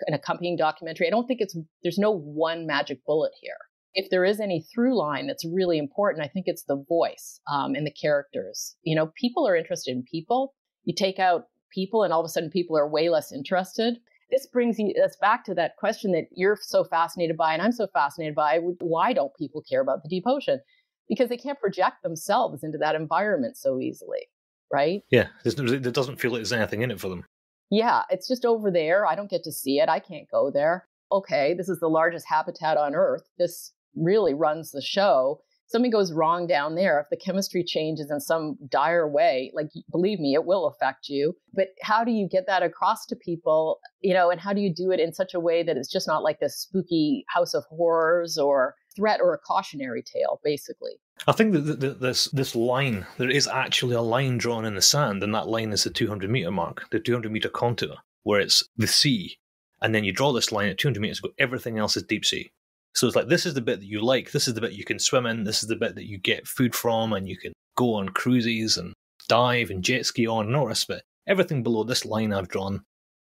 an accompanying documentary. I don't think it's there's no one magic bullet here. If there is any through line that's really important, I think it's the voice um, and the characters. You know, people are interested in people. You take out people, and all of a sudden, people are way less interested. This brings us back to that question that you're so fascinated by, and I'm so fascinated by. Why don't people care about the deep ocean? Because they can't project themselves into that environment so easily right? Yeah, it doesn't feel like there's anything in it for them. Yeah, it's just over there. I don't get to see it. I can't go there. Okay, this is the largest habitat on Earth. This really runs the show. Something goes wrong down there. If the chemistry changes in some dire way, like believe me, it will affect you. But how do you get that across to people, you know, and how do you do it in such a way that it's just not like this spooky house of horrors or threat or a cautionary tale, basically? I think that this this line there is actually a line drawn in the sand, and that line is the 200 meter mark, the 200 meter contour, where it's the sea, and then you draw this line at 200 meters. Go, everything else is deep sea. So it's like this is the bit that you like, this is the bit you can swim in, this is the bit that you get food from, and you can go on cruises and dive and jet ski on and all rest of. Everything below this line I've drawn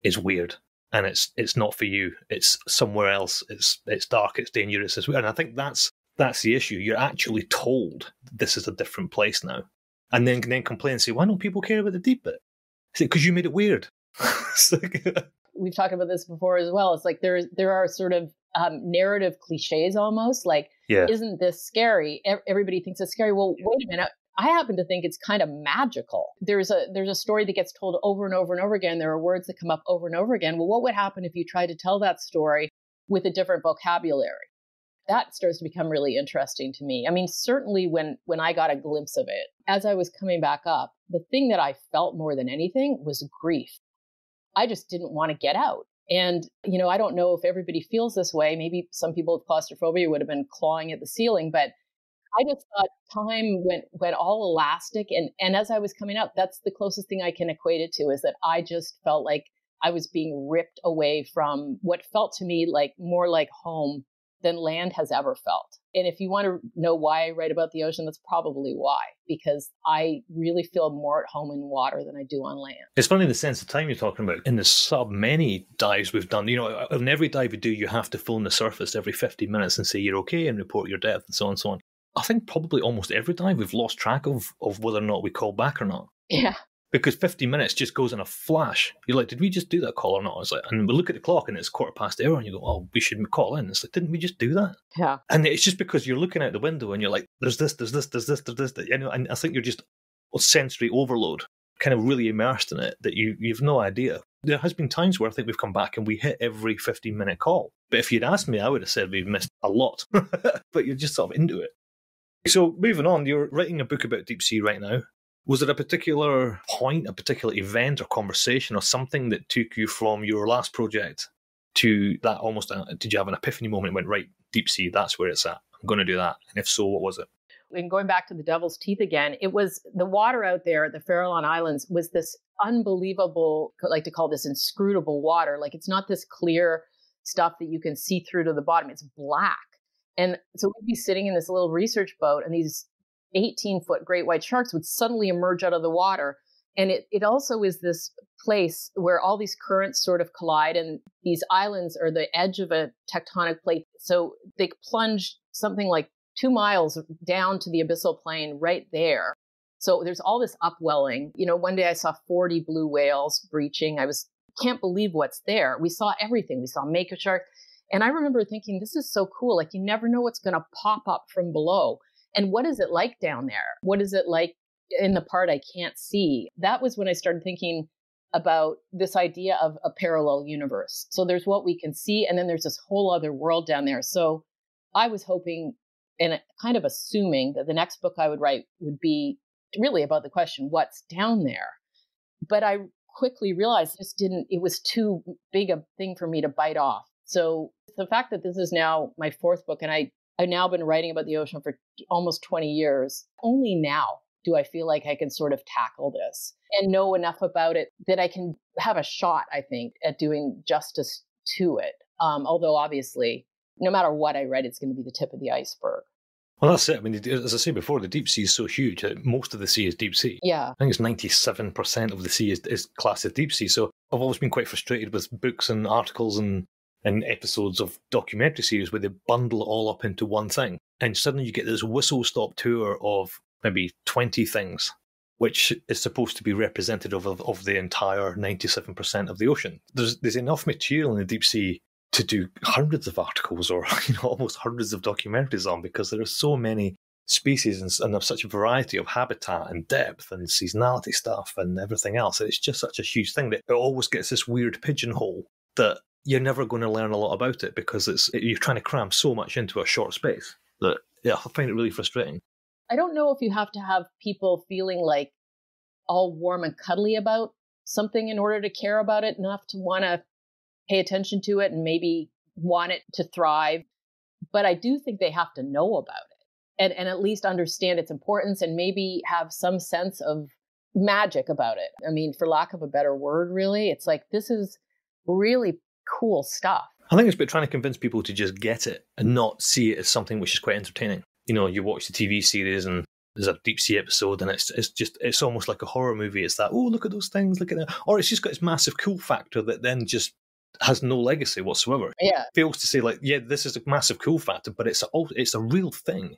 is weird, and it's it's not for you. It's somewhere else. It's it's dark. It's dangerous. It's weird. And I think that's that's the issue. You're actually told this is a different place now, and then then complain and say, "Why don't people care about the deep bit?" Because you made it weird. We've talked about this before as well. It's like there there are sort of um, narrative cliches almost. Like, yeah. isn't this scary? Everybody thinks it's scary. Well, wait a minute. I happen to think it's kind of magical. There's a there's a story that gets told over and over and over again. There are words that come up over and over again. Well, what would happen if you tried to tell that story with a different vocabulary? that starts to become really interesting to me. I mean, certainly when when I got a glimpse of it, as I was coming back up, the thing that I felt more than anything was grief. I just didn't want to get out. And, you know, I don't know if everybody feels this way. Maybe some people with claustrophobia would have been clawing at the ceiling, but I just thought time went went all elastic and and as I was coming up, that's the closest thing I can equate it to is that I just felt like I was being ripped away from what felt to me like more like home than land has ever felt. And if you want to know why I write about the ocean, that's probably why, because I really feel more at home in water than I do on land. It's funny in the sense of time you're talking about. In the sub many dives we've done, you know, in every dive you do, you have to phone the surface every 50 minutes and say you're okay and report your depth and so on and so on. I think probably almost every dive we've lost track of of whether or not we call back or not. Yeah. Because 50 minutes just goes in a flash. You're like, did we just do that call or not? It's like, and we look at the clock and it's quarter past hour, and you go, oh, we should call in. It's like, didn't we just do that? Yeah. And it's just because you're looking out the window and you're like, there's this, there's this, there's this, there's this. You know, and I think you're just sensory overload, kind of really immersed in it that you you've no idea. There has been times where I think we've come back and we hit every 15 minute call. But if you'd asked me, I would have said we've missed a lot. but you're just sort of into it. So moving on, you're writing a book about deep sea right now. Was there a particular point, a particular event or conversation or something that took you from your last project to that almost, uh, did you have an epiphany moment went, right, deep sea, that's where it's at. I'm going to do that. And if so, what was it? And going back to the devil's teeth again, it was the water out there at the Farallon Islands was this unbelievable, I like to call this inscrutable water. Like it's not this clear stuff that you can see through to the bottom. It's black. And so we'd be sitting in this little research boat and these 18 foot great white sharks would suddenly emerge out of the water. And it, it also is this place where all these currents sort of collide, and these islands are the edge of a tectonic plate. So they plunge something like two miles down to the abyssal plain right there. So there's all this upwelling. You know, one day I saw 40 blue whales breaching. I was can't believe what's there. We saw everything. We saw mako sharks. And I remember thinking, this is so cool. Like, you never know what's going to pop up from below. And what is it like down there? What is it like in the part I can't see? That was when I started thinking about this idea of a parallel universe. So there's what we can see, and then there's this whole other world down there. So I was hoping and kind of assuming that the next book I would write would be really about the question, what's down there? But I quickly realized this didn't, it was too big a thing for me to bite off. So the fact that this is now my fourth book and I I've now been writing about the ocean for almost 20 years. Only now do I feel like I can sort of tackle this and know enough about it that I can have a shot, I think, at doing justice to it. Um, although, obviously, no matter what I read, it's going to be the tip of the iceberg. Well, that's it. I mean, as I say before, the deep sea is so huge that most of the sea is deep sea. Yeah. I think it's 97% of the sea is, is classed as deep sea. So I've always been quite frustrated with books and articles and in episodes of documentary series where they bundle it all up into one thing. And suddenly you get this whistle stop tour of maybe 20 things, which is supposed to be representative of, of the entire 97% of the ocean. There's, there's enough material in the deep sea to do hundreds of articles or you know almost hundreds of documentaries on because there are so many species and, and such a variety of habitat and depth and seasonality stuff and everything else. It's just such a huge thing that it always gets this weird pigeonhole that you're never going to learn a lot about it because it's you're trying to cram so much into a short space that yeah, I find it really frustrating. I don't know if you have to have people feeling like all warm and cuddly about something in order to care about it enough to want to pay attention to it and maybe want it to thrive. But I do think they have to know about it and, and at least understand its importance and maybe have some sense of magic about it. I mean, for lack of a better word, really, it's like this is really cool stuff. I think it's about trying to convince people to just get it and not see it as something which is quite entertaining. You know, you watch the TV series and there's a deep sea episode and it's it's just it's almost like a horror movie. It's that, oh look at those things, look at that. Or it's just got this massive cool factor that then just has no legacy whatsoever. Yeah. fails to say like, yeah, this is a massive cool factor, but it's a it's a real thing.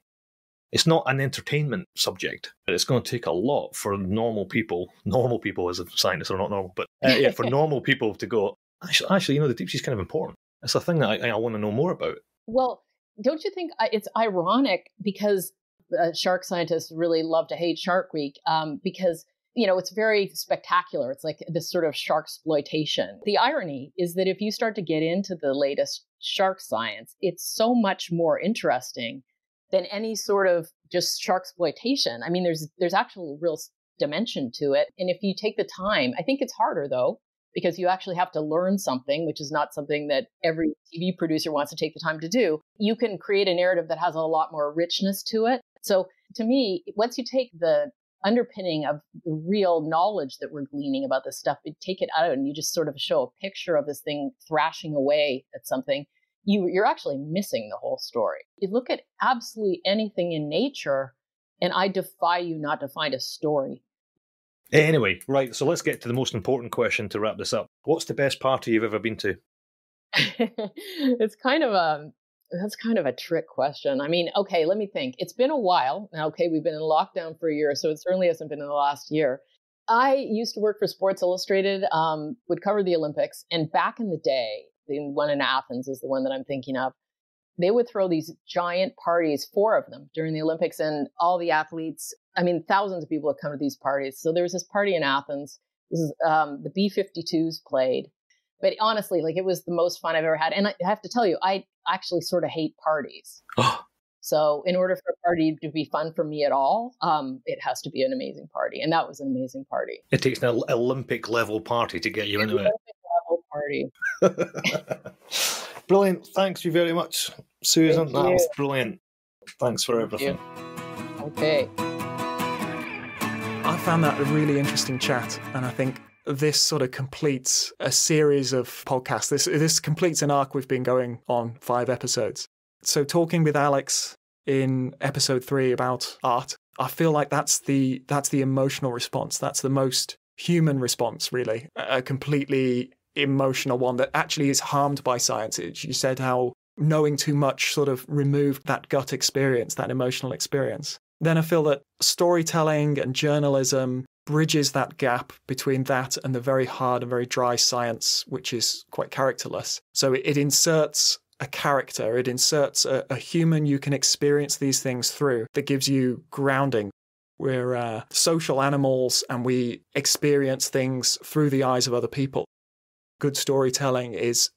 It's not an entertainment subject. It's going to take a lot for normal people, normal people as a scientist are not normal, but uh, yeah, for normal people to go, actually, actually, you know, the deep sea is kind of important. It's a thing that I, I want to know more about. Well, don't you think it's ironic because uh, shark scientists really love to hate Shark Week um, because you know it's very spectacular. It's like this sort of shark exploitation. The irony is that if you start to get into the latest shark science, it's so much more interesting than any sort of just shark exploitation. I mean, there's there's actually real dimension to it, and if you take the time, I think it's harder though because you actually have to learn something, which is not something that every TV producer wants to take the time to do. You can create a narrative that has a lot more richness to it. So to me, once you take the underpinning of the real knowledge that we're gleaning about this stuff, you take it out and you just sort of show a picture of this thing thrashing away at something, you, you're actually missing the whole story. You look at absolutely anything in nature, and I defy you not to find a story. Anyway, right, so let's get to the most important question to wrap this up. What's the best party you've ever been to? it's kind of a that's kind of a trick question. I mean, okay, let me think. It's been a while. Now, okay, we've been in lockdown for a year, so it certainly hasn't been in the last year. I used to work for Sports Illustrated, um, would cover the Olympics, and back in the day, the one in Athens is the one that I'm thinking of. They would throw these giant parties, four of them during the Olympics, and all the athletes. I mean, thousands of people would come to these parties. So there was this party in Athens. This is um, the B-52s played, but honestly, like it was the most fun I've ever had. And I have to tell you, I actually sort of hate parties. so in order for a party to be fun for me at all, um, it has to be an amazing party, and that was an amazing party. It takes an Olympic level party to get you into it. Olympic level party. brilliant. Thanks you very much, Susan. Thank that you. was brilliant. Thanks for Thank everything. Okay. I found that a really interesting chat, and I think this sort of completes a series of podcasts. This this completes an arc we've been going on five episodes. So talking with Alex in episode three about art, I feel like that's the that's the emotional response. That's the most human response, really, a completely emotional one that actually is harmed by science. You said how knowing too much sort of removed that gut experience, that emotional experience. Then I feel that storytelling and journalism bridges that gap between that and the very hard and very dry science, which is quite characterless. So it, inserts a character, it inserts a, a human you can experience these things through that gives you grounding. We're uh, social animals and we experience things through the eyes of other people. Good storytelling is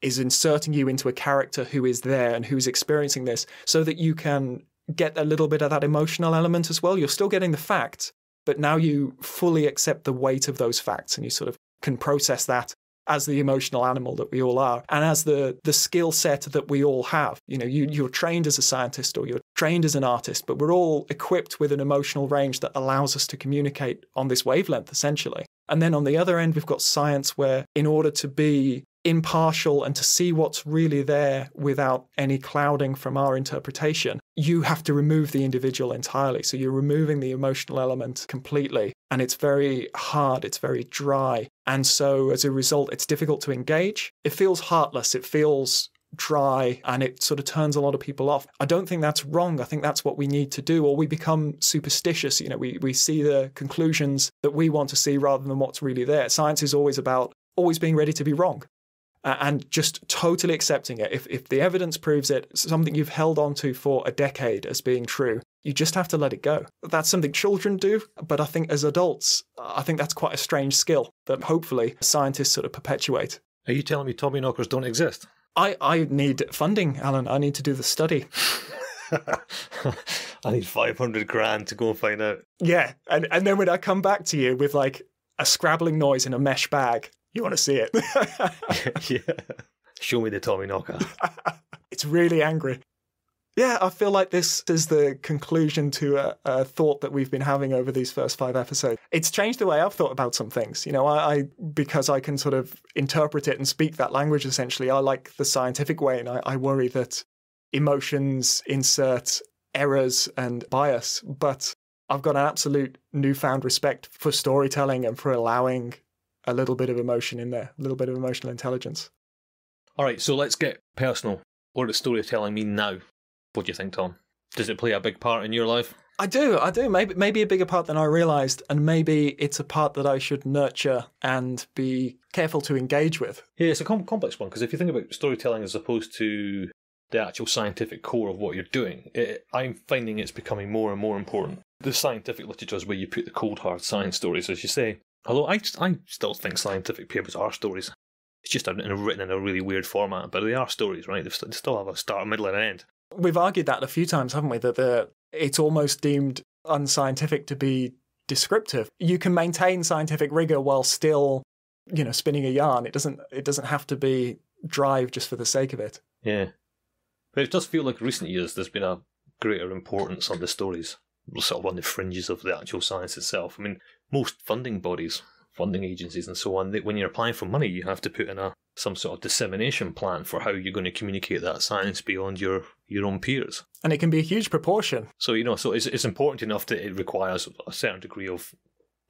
is inserting you into a character who is there and who's experiencing this so that you can get a little bit of that emotional element as well. You're still getting the facts, but now you fully accept the weight of those facts and you sort of can process that as the emotional animal that we all are and as the the skill set that we all have you know you you're trained as a scientist or you're trained as an artist but we're all equipped with an emotional range that allows us to communicate on this wavelength essentially and then on the other end we've got science where in order to be impartial and to see what's really there without any clouding from our interpretation, you have to remove the individual entirely. So you're removing the emotional element completely. And it's very hard, it's very dry. And so as a result, it's difficult to engage. It feels heartless, it feels dry and it sort of turns a lot of people off. I don't think that's wrong. I think that's what we need to do, or we become superstitious. You know, we, we see the conclusions that we want to see rather than what's really there. Science is always about always being ready to be wrong uh, and just totally accepting it. If, if the evidence proves it, something you've held on to for a decade as being true, you just have to let it go. That's something children do, but I think as adults, I think that's quite a strange skill that hopefully scientists sort of perpetuate. Are you telling me Tommy knockers don't exist? I, I need funding, Alan. I need to do the study. I need 500 grand to go and find out. Yeah. And, and then when I come back to you with like a scrabbling noise in a mesh bag, you want to see it. yeah. Show me the Tommy knocker. it's really angry. Yeah, I feel like this is the conclusion to a, a, thought that we've been having over these first five episodes. It's changed the way I've thought about some things. You know, I, I because I can sort of interpret it and speak that language. Essentially, I like the scientific way, and I, I worry that emotions insert errors and bias. But I've got an absolute newfound respect for storytelling and for allowing a little bit of emotion in there, a little bit of emotional intelligence. All right, so let's get personal. What does storytelling mean now? What do you think, Thom? Does it play a big part in your life? I do, I do. Maybe maybe a bigger part than I realised, and maybe it's a part that I should nurture and be careful to engage with. Yeah, it's a com- complex one because if you think about storytelling as opposed to the actual scientific core of what you're doing, it, I'm finding it's becoming more and more important. The scientific literature is where you put the cold hard science stories, as you say. Although I, I still think scientific papers are stories. It's just written in a really weird format, but they are stories, right? They still have a start, a middle, and an end. We've argued that a few times, haven't we? That the, it's almost deemed unscientific to be descriptive. You can maintain scientific rigor while still, you know, spinning a yarn. It doesn't. It doesn't have to be drive just for the sake of it. Yeah, but it does feel like recent years there's been a greater importance on the stories. sort of on the fringes of the actual science itself. I mean, most funding bodies, funding agencies, and so on, they, when you're applying for money, you have to put in a some sort of dissemination plan for how you're going to communicate that science beyond your your own peers. And it can be a huge proportion. So you know, so it's, it's important enough that it requires a certain degree of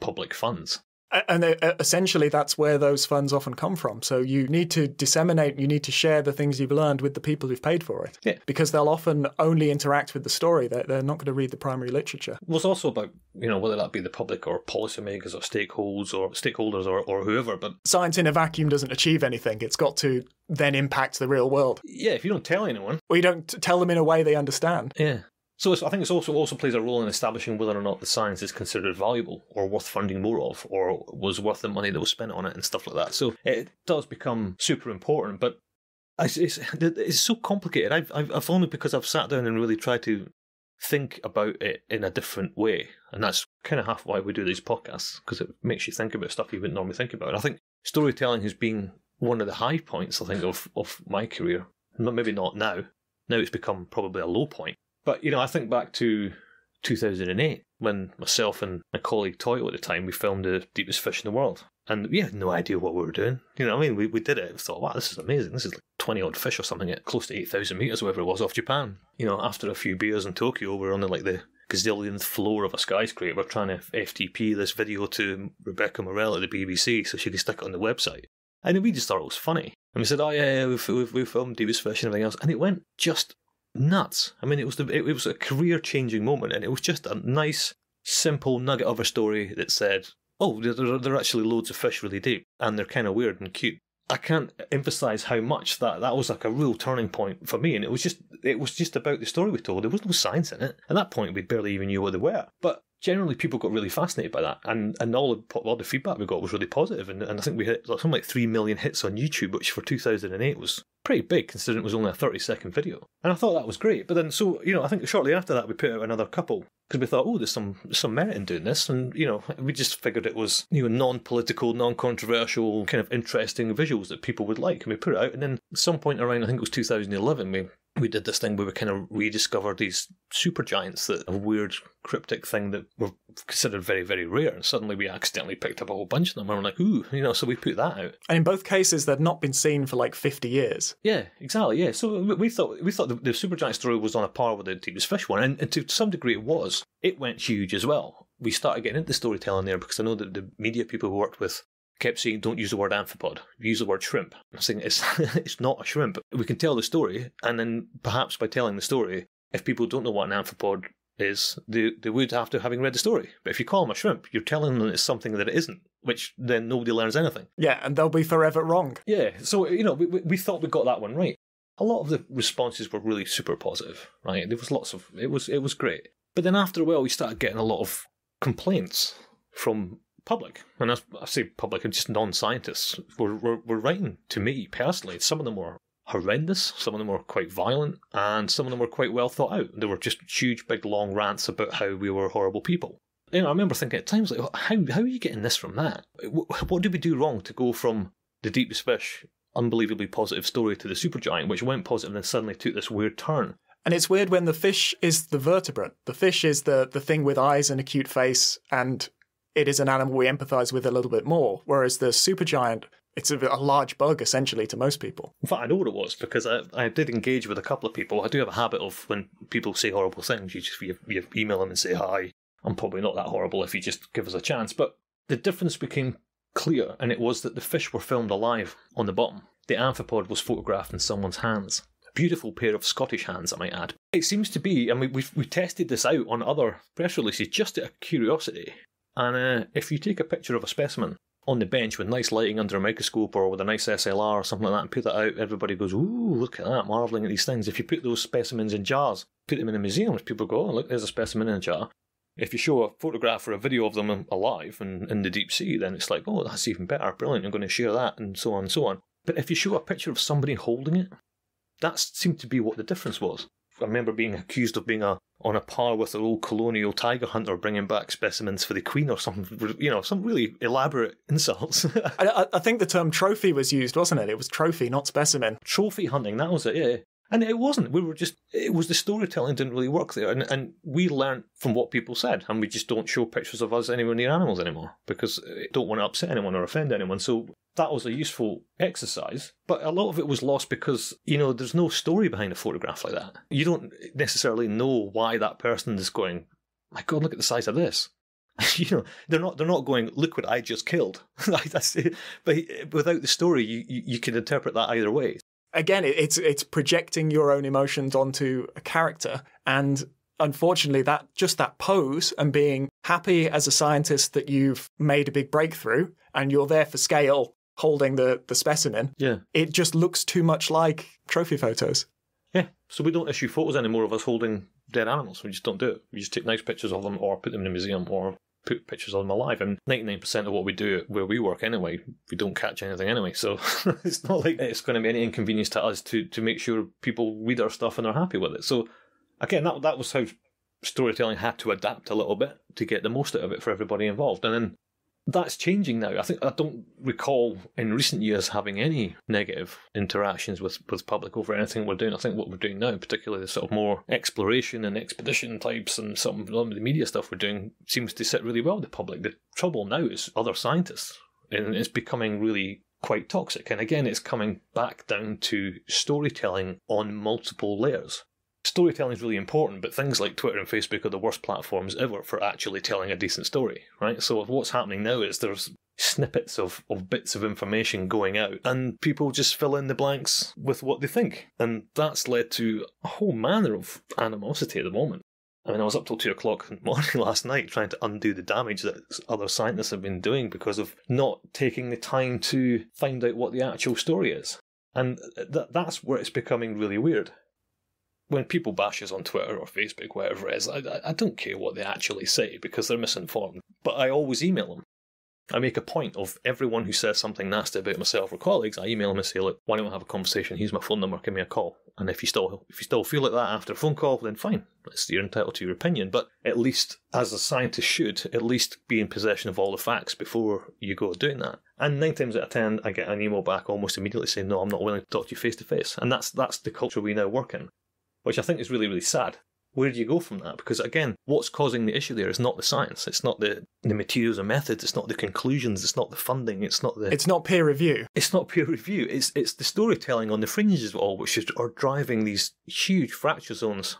public funds. And uh, essentially, that's where those funds often come from. So you need to disseminate, you need to share the things you've learned with the people who've paid for it. Yeah. Because they'll often only interact with the story. They're, they're not going to read the primary literature. Well, it's also about you know whether that be the public or policymakers or stakeholders or stakeholders or, or whoever. But Science in a vacuum doesn't achieve anything. It's got to then impact the real world. yeah, if you don't tell anyone, Or you don't tell them in a way they understand. Yeah. So I think it also also plays a role in establishing whether or not the science is considered valuable or worth funding more of, or was worth the money that was spent on it and stuff like that. So it does become super important, but it's it's, it's so complicated. I've, I've I've only because I've sat down and really tried to think about it in a different way, and that's kind of half why we do these podcasts because it makes you think about stuff you wouldn't normally think about. And I think storytelling has been one of the high points I think of of my career. Maybe not now. Now it's become probably a low point. But you know, I think back to 2008 when myself and my colleague Toyo at the time we filmed the deepest fish in the world, and we had no idea what we were doing. You know, I mean, we we did it. We thought, wow, this is amazing. This is like 20 odd fish or something at close to 8,000 meters, whatever it was, off Japan. You know, after a few beers in Tokyo, we were on the, like the gazillionth floor of a skyscraper trying to FTP this video to Rebecca Morelle at the BBC so she could stick it on the website. And we just thought it was funny. And we said, oh, yeah, yeah we've, we've, we've filmed Deepest Fish and everything else. And it went just nuts. I mean, it was the, it, it was a career changing moment. And it was just a nice, simple nugget of a story that said, oh, there, there there are actually loads of fish really deep. And they're kind of weird and cute. I can't emphasize how much that that was like a real turning point for me, and it was just it was just about the story we told. There was no science in it. At that point, we barely even knew what they were. But generally, people got really fascinated by that, and and all the all the feedback we got was really positive, and and I think we hit something like three million hits on YouTube, which for 2008 was pretty big considering it was only a 30 second video. And I thought that was great. But then, so you know, I think shortly after that, we put out another couple because we thought, oh, there's some some merit in doing this, and you know, we just figured it was you know non-political, non-controversial, kind of interesting visuals that people would like, and we put it out. And then some point around, I think it was 2011, we we did this thing where we kind of rediscovered these supergiants that a weird cryptic thing that were considered very very rare, and suddenly we accidentally picked up a whole bunch of them, and we're like, ooh, you know, so we put that out. And in both cases, they'd not been seen for like 50 years. Yeah, exactly. Yeah, so we- we thought we thought the, the supergiant story was on a par with the deepest fish one, and, and to some degree it was. It went huge as well. We started getting into storytelling there because I know that the media people we worked with kept saying, "Don't use the word amphipod. Use the word shrimp." I'm saying it's it's not a shrimp. We can tell the story, and then perhaps by telling the story, if people don't know what an amphipod is, they they would after having read the story. But if you call them a shrimp, you're telling them it's something that it isn't, which then nobody learns anything. Yeah, and they'll be forever wrong. Yeah, so you know, we, we we thought we got that one right. A lot of the responses were really super positive, right? There was lots of it was it was great. But then after a while, we started getting a lot of complaints from public, and I, say public, just non-scientists were, were were writing to me personally. Some of them were horrendous, some of them were quite violent, and some of them were quite well thought out. They were just huge, big, long rants about how we were horrible people. You know, I remember thinking at times like, how how are you getting this from that? What did we do wrong to go from the deepest fish, unbelievably positive story to the supergiant, which went positive and then suddenly took this weird turn? And it's weird when the fish is the vertebrate. The fish is the, the thing with eyes and a cute face, and it is an animal we empathize with a little bit more. Whereas the supergiant, it's a, a large bug essentially to most people. In fact, I know what it was because I, I did engage with a couple of people. I do have a habit of when people say horrible things, you just you, you email them and say hi. I'm probably not that horrible if you just give us a chance. But the difference became clear, and it was that the fish were filmed alive on the bottom. The amphipod was photographed in someone's hands. A beautiful pair of Scottish hands, I might add. It seems to be, I mean, we've, we've tested this out on other press releases just out of curiosity. And uh, if you take a picture of a specimen on the bench with nice lighting under a microscope or with a nice SLR or something like that and put that out, everybody goes, Ooh, look at that, marvelling at these things. If you put those specimens in jars, put them in a museum, people go, Oh, look, there's a specimen in a jar. If you show a photograph or a video of them alive and in the deep sea, then it's like, oh, that's even better, brilliant, I'm going to share that, and so on and so on. But if you show a picture of somebody holding it, that seemed to be what the difference was. I remember being accused of being a on a par with an old colonial tiger hunter bringing back specimens for the queen or something, you know, some really elaborate insults. I, I- I think the term trophy was used, wasn't it? It was trophy, not specimen. Trophy hunting, that was it, yeah. And it wasn't. We were just, it was the storytelling didn't really work there. And, and we learned from what people said. And we just don't show pictures of us anywhere near animals anymore because I don't want to upset anyone or offend anyone. So that was a useful exercise. But a lot of it was lost because, you know, there's no story behind a photograph like that. You don't necessarily know why that person is going, my God, look at the size of this. you know, they're not they're not going, look what I just killed. That's it. But without the story, you, you, you can interpret that either way again, it's it's projecting your own emotions onto a character, and unfortunately, that just that pose and being happy as a scientist that you've made a big breakthrough and you're there for scale, holding the the specimen. Yeah, it just looks too much like trophy photos. Yeah, so we don't issue photos anymore of us holding dead animals. We just don't do it. We just take nice pictures of them or put them in a museum or put pictures of them alive. And 99% of what we do where we work anyway, we don't catch anything anyway. So it's not like it's going to be any inconvenience to us to, to make sure people read our stuff and are happy with it. So again, that, that was how storytelling had to adapt a little bit to get the most out of it for everybody involved. And then that's changing now. I think I don't recall in recent years having any negative interactions with, with public over anything we're doing. I think what we're doing now, particularly the sort of more exploration and expedition types and some of the media stuff we're doing, seems to sit really well with the public. The trouble now is other scientists, and it's becoming really quite toxic. And again, it's coming back down to storytelling on multiple layers storytelling is really important, but things like Twitter and Facebook are the worst platforms ever for actually telling a decent story, right? So what's happening now is there's snippets of, of bits of information going out, and people just fill in the blanks with what they think. And that's led to a whole manner of animosity at the moment. I mean, I was up till two o'clock in the morning last night trying to undo the damage that other scientists have been doing because of not taking the time to find out what the actual story is. And th- that's where it's becoming really weird when people bash us on Twitter or Facebook, whatever it is, I, I don't care what they actually say because they're misinformed. But I always email them. I make a point of everyone who says something nasty about myself or colleagues, I email them and say, look, why don't we have a conversation? Here's my phone number, give me a call. And if you still if you still feel like that after a phone call, then fine. You're entitled to your opinion. But at least, as a scientist should, at least be in possession of all the facts before you go doing that. And nine times out of ten, I get an email back almost immediately saying, no, I'm not willing to talk to you face to face. And that's that's the culture we now work in which I think is really, really sad. Where do you go from that? Because again, what's causing the issue there is not the science, it's not the, the materials or methods, it's not the conclusions, it's not the funding, it's not the It's not peer review. It's not peer review. It's it's the storytelling on the fringes of all which is, are driving these huge fracture zones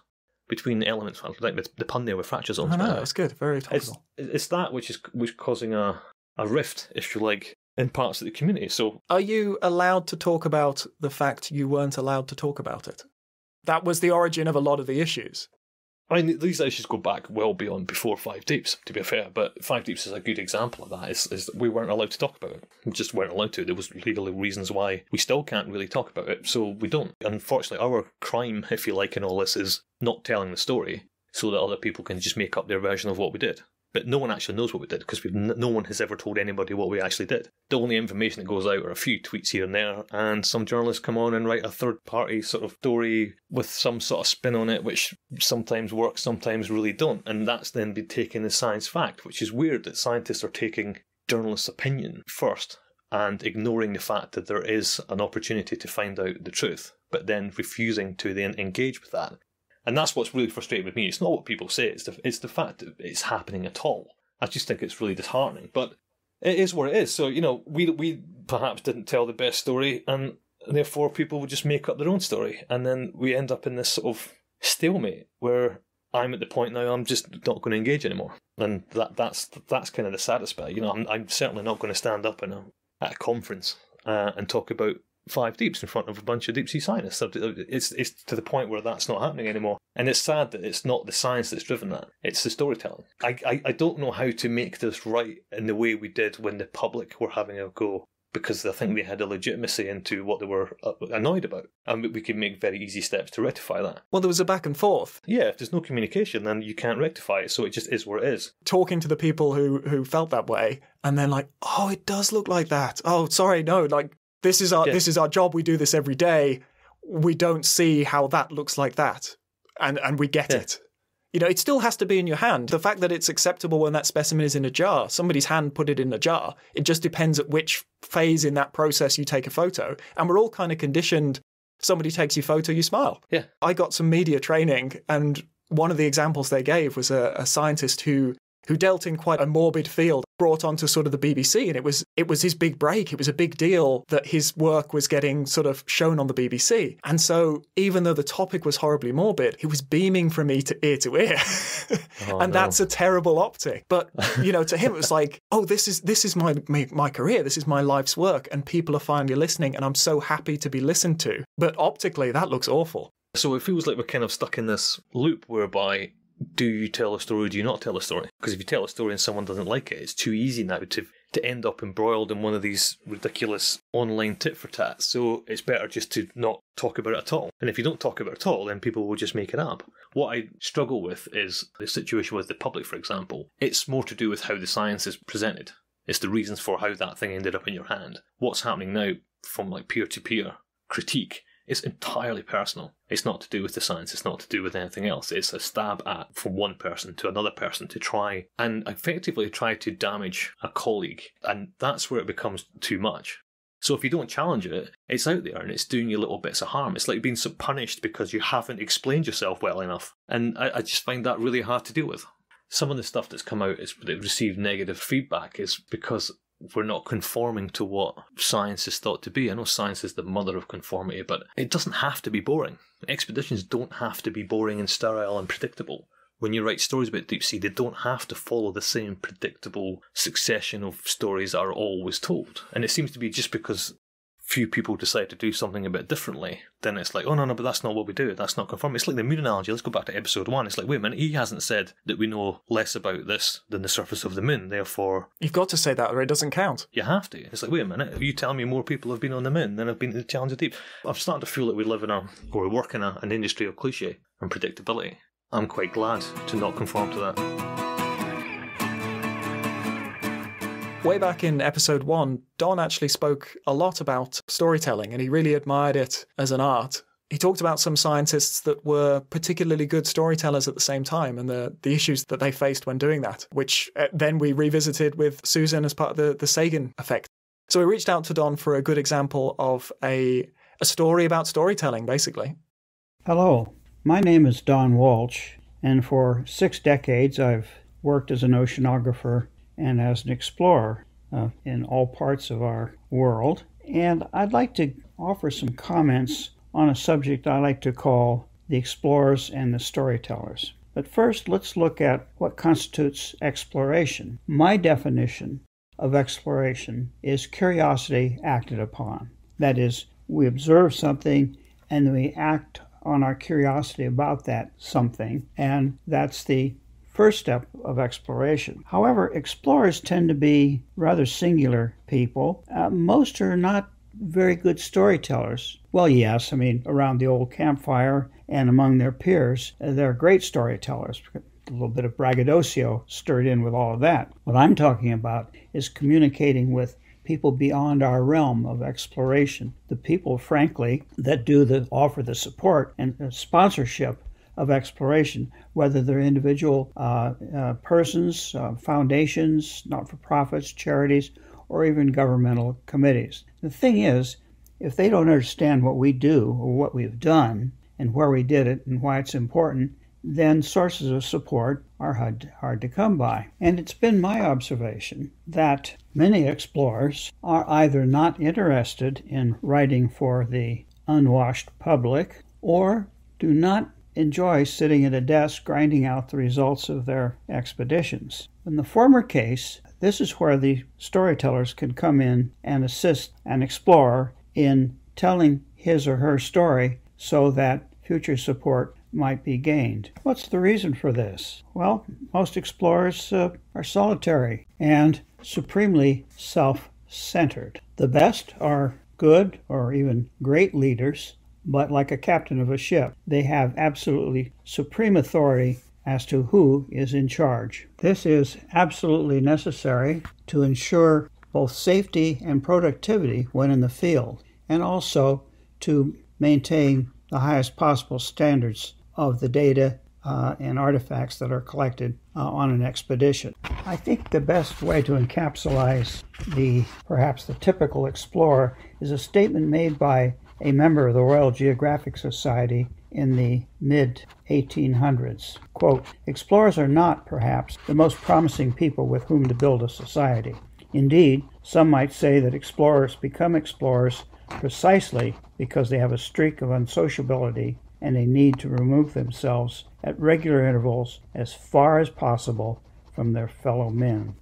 between the elements. Like the, the pun there with fracture zones. I know, it's good, very topical. It's, it's that which is which is causing a a rift, if you like, in parts of the community. So, are you allowed to talk about the fact you weren't allowed to talk about it? That was the origin of a lot of the issues. I mean, these issues go back well beyond before Five Deeps, to be fair. But Five Deeps is a good example of that. Is, is that we weren't allowed to talk about it. We just weren't allowed to. There was legal reasons why we still can't really talk about it, so we don't. Unfortunately, our crime, if you like, in all this is not telling the story, so that other people can just make up their version of what we did but no one actually knows what we did because no one has ever told anybody what we actually did. The only information that goes out are a few tweets here and there, and some journalists come on and write a third party sort of story with some sort of spin on it, which sometimes works, sometimes really don't, and that's then been taken as science fact, which is weird that scientists are taking journalists' opinion first and ignoring the fact that there is an opportunity to find out the truth, but then refusing to then engage with that. And that's what's really frustrating with me. It's not what people say, it's the, it's the fact that it's happening at all. I just think it's really disheartening. But it is what it is. So, you know, we, we perhaps didn't tell the best story, and therefore people would just make up their own story. And then we end up in this sort of stalemate where I'm at the point now I'm just not going to engage anymore. And that that's that's kind of the saddest bit. You know, I'm, I'm certainly not going to stand up in a, at a conference uh, and talk about five deeps in front of a bunch of deep sea scientists. It's, it's to the point where that's not happening anymore. And it's sad that it's not the science that's driven that, it's the storytelling. I, I, I don't know how to make this right in the way we did when the public were having a go because I think they had a legitimacy into what they were uh, annoyed about. And we can make very easy steps to rectify that. Well, there was a back and forth. Yeah, if there's no communication, then you can't rectify it. So it just is what it is. Talking to the people who, who felt that way, and then like, oh, it does look like that. Oh, sorry, no, like this is our yeah. this is our job. We do this every day. We don't see how that looks like that, and and we get yeah. it. You know, it still has to be in your hand. The fact that it's acceptable when that specimen is in a jar, somebody's hand put it in a jar. It just depends at which phase in that process you take a photo. And we're all kind of conditioned somebody takes your photo, you smile. Yeah. I got some media training, and one of the examples they gave was a, a scientist who who dealt in quite a morbid field, brought onto sort of the BBC, and it was it was his big break. It was a big deal that his work was getting sort of shown on the BBC. And so, even though the topic was horribly morbid, he was beaming from ear to ear to ear, Oh, and no. that's a terrible optic. But you know, to him, it was like, oh, this is this is my, my my career. This is my life's work, and people are finally listening, and I'm so happy to be listened to. But optically, that looks awful. So it feels like we're kind of stuck in this loop whereby do you tell a story, do you not tell a story? Because if you tell a story and someone doesn't like it, it's too easy now to to end up embroiled in one of these ridiculous online tit for tats. So it's better just to not talk about it at all. And if you don't talk about it at all, then people will just make it up. What I struggle with is the situation with the public, for example. It's more to do with how the science is presented. It's the reasons for how that thing ended up in your hand. What's happening now from like peer to peer critique is entirely personal. It's not to do with the science, it's not to do with anything else. It's a stab at from one person to another person to try and effectively try to damage a colleague. And that's where it becomes too much. So if you don't challenge it, it's out there and it's doing you little bits of harm. It's like being so punished because you haven't explained yourself well enough. And I, I just find that really hard to deal with. Some of the stuff that's come out is that received negative feedback is because we're not conforming to what science is thought to be. I know science is the mother of conformity, but it doesn't have to be boring. Expeditions don't have to be boring and sterile and predictable. When you write stories about deep sea, they don't have to follow the same predictable succession of stories that are always told. And it seems to be just because few people decide to do something a bit differently, then it's like, oh no, no, but that's not what we do. That's not conform. It's like the moon analogy. Let's go back to episode one. It's like, wait a minute, he hasn't said that we know less about this than the surface of the moon. Therefore, You've got to say that, or it doesn't count. you have to. It's like, wait a minute, you tell me more people have been on the moon than have been to the Challenger Deep. I'm starting to feel that we live in a, or we work in a, an industry of cliche and predictability. I'm quite glad to not conform to that. Way back in episode one, Don actually spoke a lot about storytelling and he really admired it as an art. He talked about some scientists that were particularly good storytellers at the same time and the, the issues that they faced when doing that, which uh, then we revisited with Susan as part of the, the Sagan effect. So we reached out to Don for a good example of a, a story about storytelling, basically. Hello, my name is Don Walsh, and for six decades I've worked as an oceanographer and as an explorer uh, in all parts of our world. And I'd like to offer some comments on a subject I like to call the explorers and the storytellers. But first, let's look at what constitutes exploration. My definition of exploration is curiosity acted upon. That is, we observe something and we act on our curiosity about that something, and that's the first step of exploration. However, explorers tend to be rather singular people. Uh, most are not very good storytellers. Well, yes, I mean, around the old campfire and among their peers, uh, they're great storytellers. A little bit of braggadocio stirred in with all of that. What I'm talking about is communicating with people beyond our realm of exploration. The people, frankly, that do the offer the support and the sponsorship of exploration, whether they're individual uh, uh, persons, uh, foundations, not for profits, charities, or even governmental committees. The thing is, if they don't understand what we do or what we've done and where we did it and why it's important, then sources of support are hard, hard to come by. And it's been my observation that many explorers are either not interested in writing for the unwashed public or do not enjoy sitting at a desk grinding out the results of their expeditions. In the former case, this is where the storytellers can come in and assist an explorer in telling his or her story so that future support might be gained. What's the reason for this? Well, most explorers uh, are solitary and supremely self centered. The best are good or even great leaders, but like a captain of a ship, they have absolutely supreme authority as to who is in charge. This is absolutely necessary to ensure both safety and productivity when in the field, and also to maintain the highest possible standards of the data uh, and artifacts that are collected uh, on an expedition. I think the best way to encapsulate the perhaps the typical explorer is a statement made by a member of the Royal Geographic Society in the mid 1800s. Quote, Explorers are not, perhaps, the most promising people with whom to build a society. Indeed, some might say that explorers become explorers precisely because they have a streak of unsociability and a need to remove themselves at regular intervals as far as possible from their fellow men.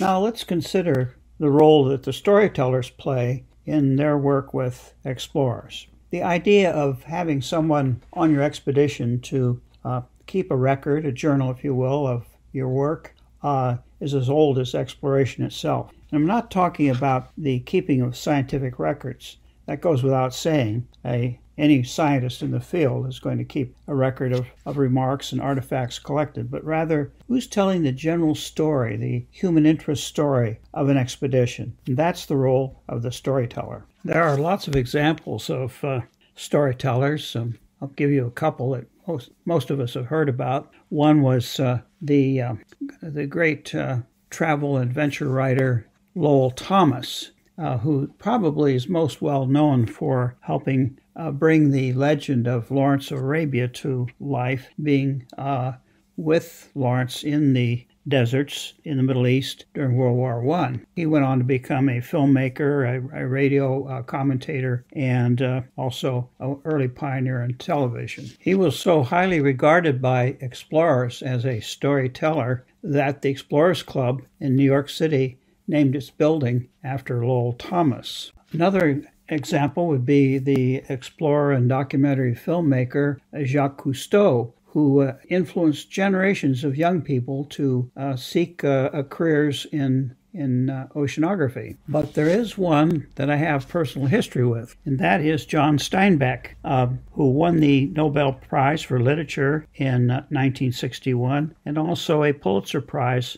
Now let's consider the role that the storytellers play in their work with explorers. The idea of having someone on your expedition to uh, keep a record, a journal, if you will, of your work uh, is as old as exploration itself. And I'm not talking about the keeping of scientific records. That goes without saying. A any scientist in the field is going to keep a record of, of remarks and artifacts collected, but rather who's telling the general story, the human interest story of an expedition. And that's the role of the storyteller. There are lots of examples of uh, storytellers. Um, I'll give you a couple that most, most of us have heard about. One was uh, the, uh, the great uh, travel adventure writer Lowell Thomas. Uh, who probably is most well known for helping uh, bring the legend of Lawrence of Arabia to life, being uh, with Lawrence in the deserts in the Middle East during World War I. He went on to become a filmmaker, a, a radio uh, commentator, and uh, also an early pioneer in television. He was so highly regarded by explorers as a storyteller that the Explorers Club in New York City named its building after Lowell Thomas. Another example would be the explorer and documentary filmmaker Jacques Cousteau, who uh, influenced generations of young people to uh, seek uh, careers in in uh, oceanography. But there is one that I have personal history with, and that is John Steinbeck, uh, who won the Nobel Prize for Literature in 1961 uh, and also a Pulitzer Prize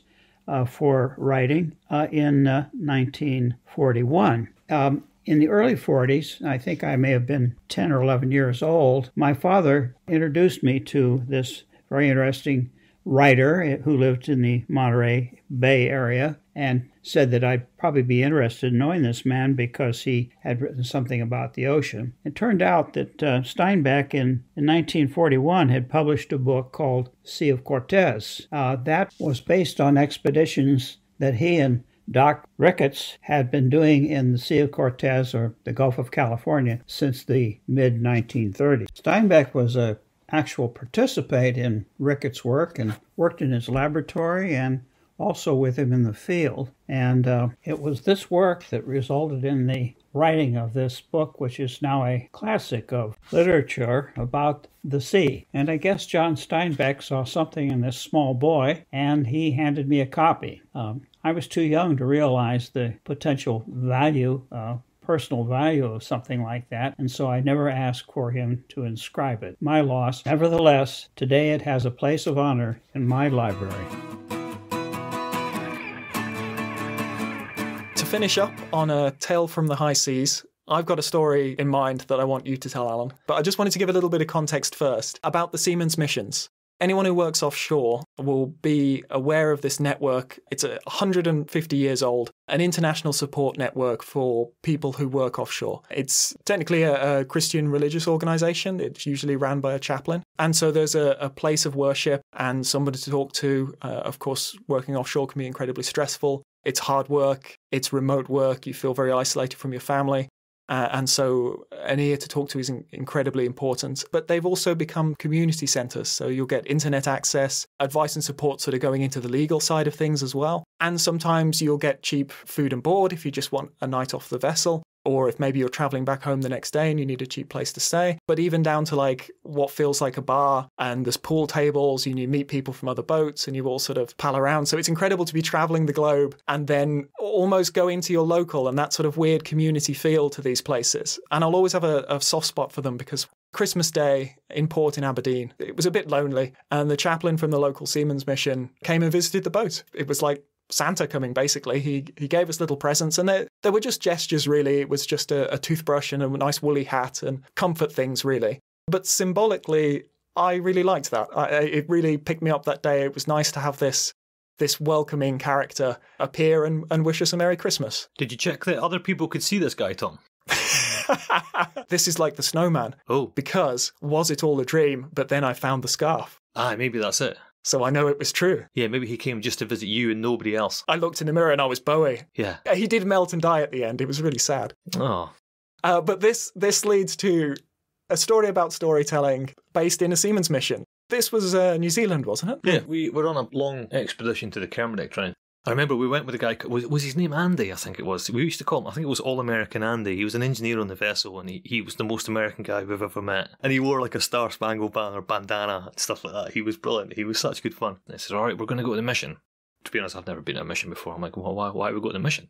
for writing in 1941. Um, in the early 40s, I think I may have been 10 or 11 years old, my father introduced me to this very interesting writer who lived in the Monterey Bay area and said that I'd probably be interested in knowing this man because he had written something about the ocean. It turned out that uh, Steinbeck in, in 1941 had published a book called Sea of Cortez. Uh, that was based on expeditions that he and Doc Ricketts had been doing in the Sea of Cortez or the Gulf of California since the mid 1930s. Steinbeck was a actual participant in Ricketts' work and worked in his laboratory and also with him in the field. And uh, it was this work that resulted in the writing of this book, which is now a classic of literature about the sea. And I guess John Steinbeck saw something in this small boy and he handed me a copy. Um, I was too young to realize the potential value, uh, personal value of something like that, and so I never asked for him to inscribe it. My loss. Nevertheless, today it has a place of honor in my library. To finish up on a tale from the high seas, I've got a story in mind that I want you to tell, Alan. But I just wanted to give a little bit of context first about the Seamen's Missions. Anyone who works offshore will be aware of this network. It's 150 years old, an international support network for people who work offshore. It's technically a, a Christian religious organization. It's usually run by a chaplain. And so there's a, a place of worship and somebody to talk to. Uh, of course, working offshore can be incredibly stressful. It's hard work, it's remote work, you feel very isolated from your family. Uh, and so an ear to talk to is in- incredibly important. But they've also become community centres. So you'll get internet access, advice and support sort of going into the legal side of things as well. And sometimes you'll get cheap food and board if you just want a night off the vessel or if maybe you're traveling back home the next day and you need a cheap place to stay. But even down to like what feels like a bar and there's pool tables and you meet people from other boats and you all sort of pal around. So it's incredible to be traveling the globe and then almost go into your local and that sort of weird community feel to these places. And I'll always have a, a soft spot for them because Christmas Day in port in Aberdeen. It was a bit lonely, and the chaplain from the local Seamen's Mission came and visited the boat. It was like Santa coming basically. He he gave us little presents and they, they were just gestures really. It was just a, a toothbrush and a nice woolly hat and comfort things really. But symbolically, I really liked that. I, it really picked me up that day. It was nice to have this this welcoming character appear and, and wish us a Merry Christmas. Did you check that other people could see this guy, Thom? this is like the snowman Oh, because was it all a dream? But then I found the scarf. ah, maybe that's it. So I know it was true. Yeah, maybe he came just to visit you and nobody else. I looked in the mirror and I was Bowie. Yeah. He did melt and die at the end. It was really sad. Oh, Uh, but this this leads to a story about storytelling based in a Seamen's mission. This was uh, New Zealand, wasn't it? Yeah, we were on a long expedition to the Kermadec Trench. I remember we went with a guy, was, was his name Andy, I think it was. We used to call him, I think it was All American Andy. He was an engineer on the vessel and he, he was the most American guy we've ever met. And he wore like a Star Spangled Banner bandana and stuff like that. He was brilliant. He was such good fun. I said, All right, we're going to go to the mission. To be honest, I've never been on a mission before. I'm like, well, why, why are we going to the mission?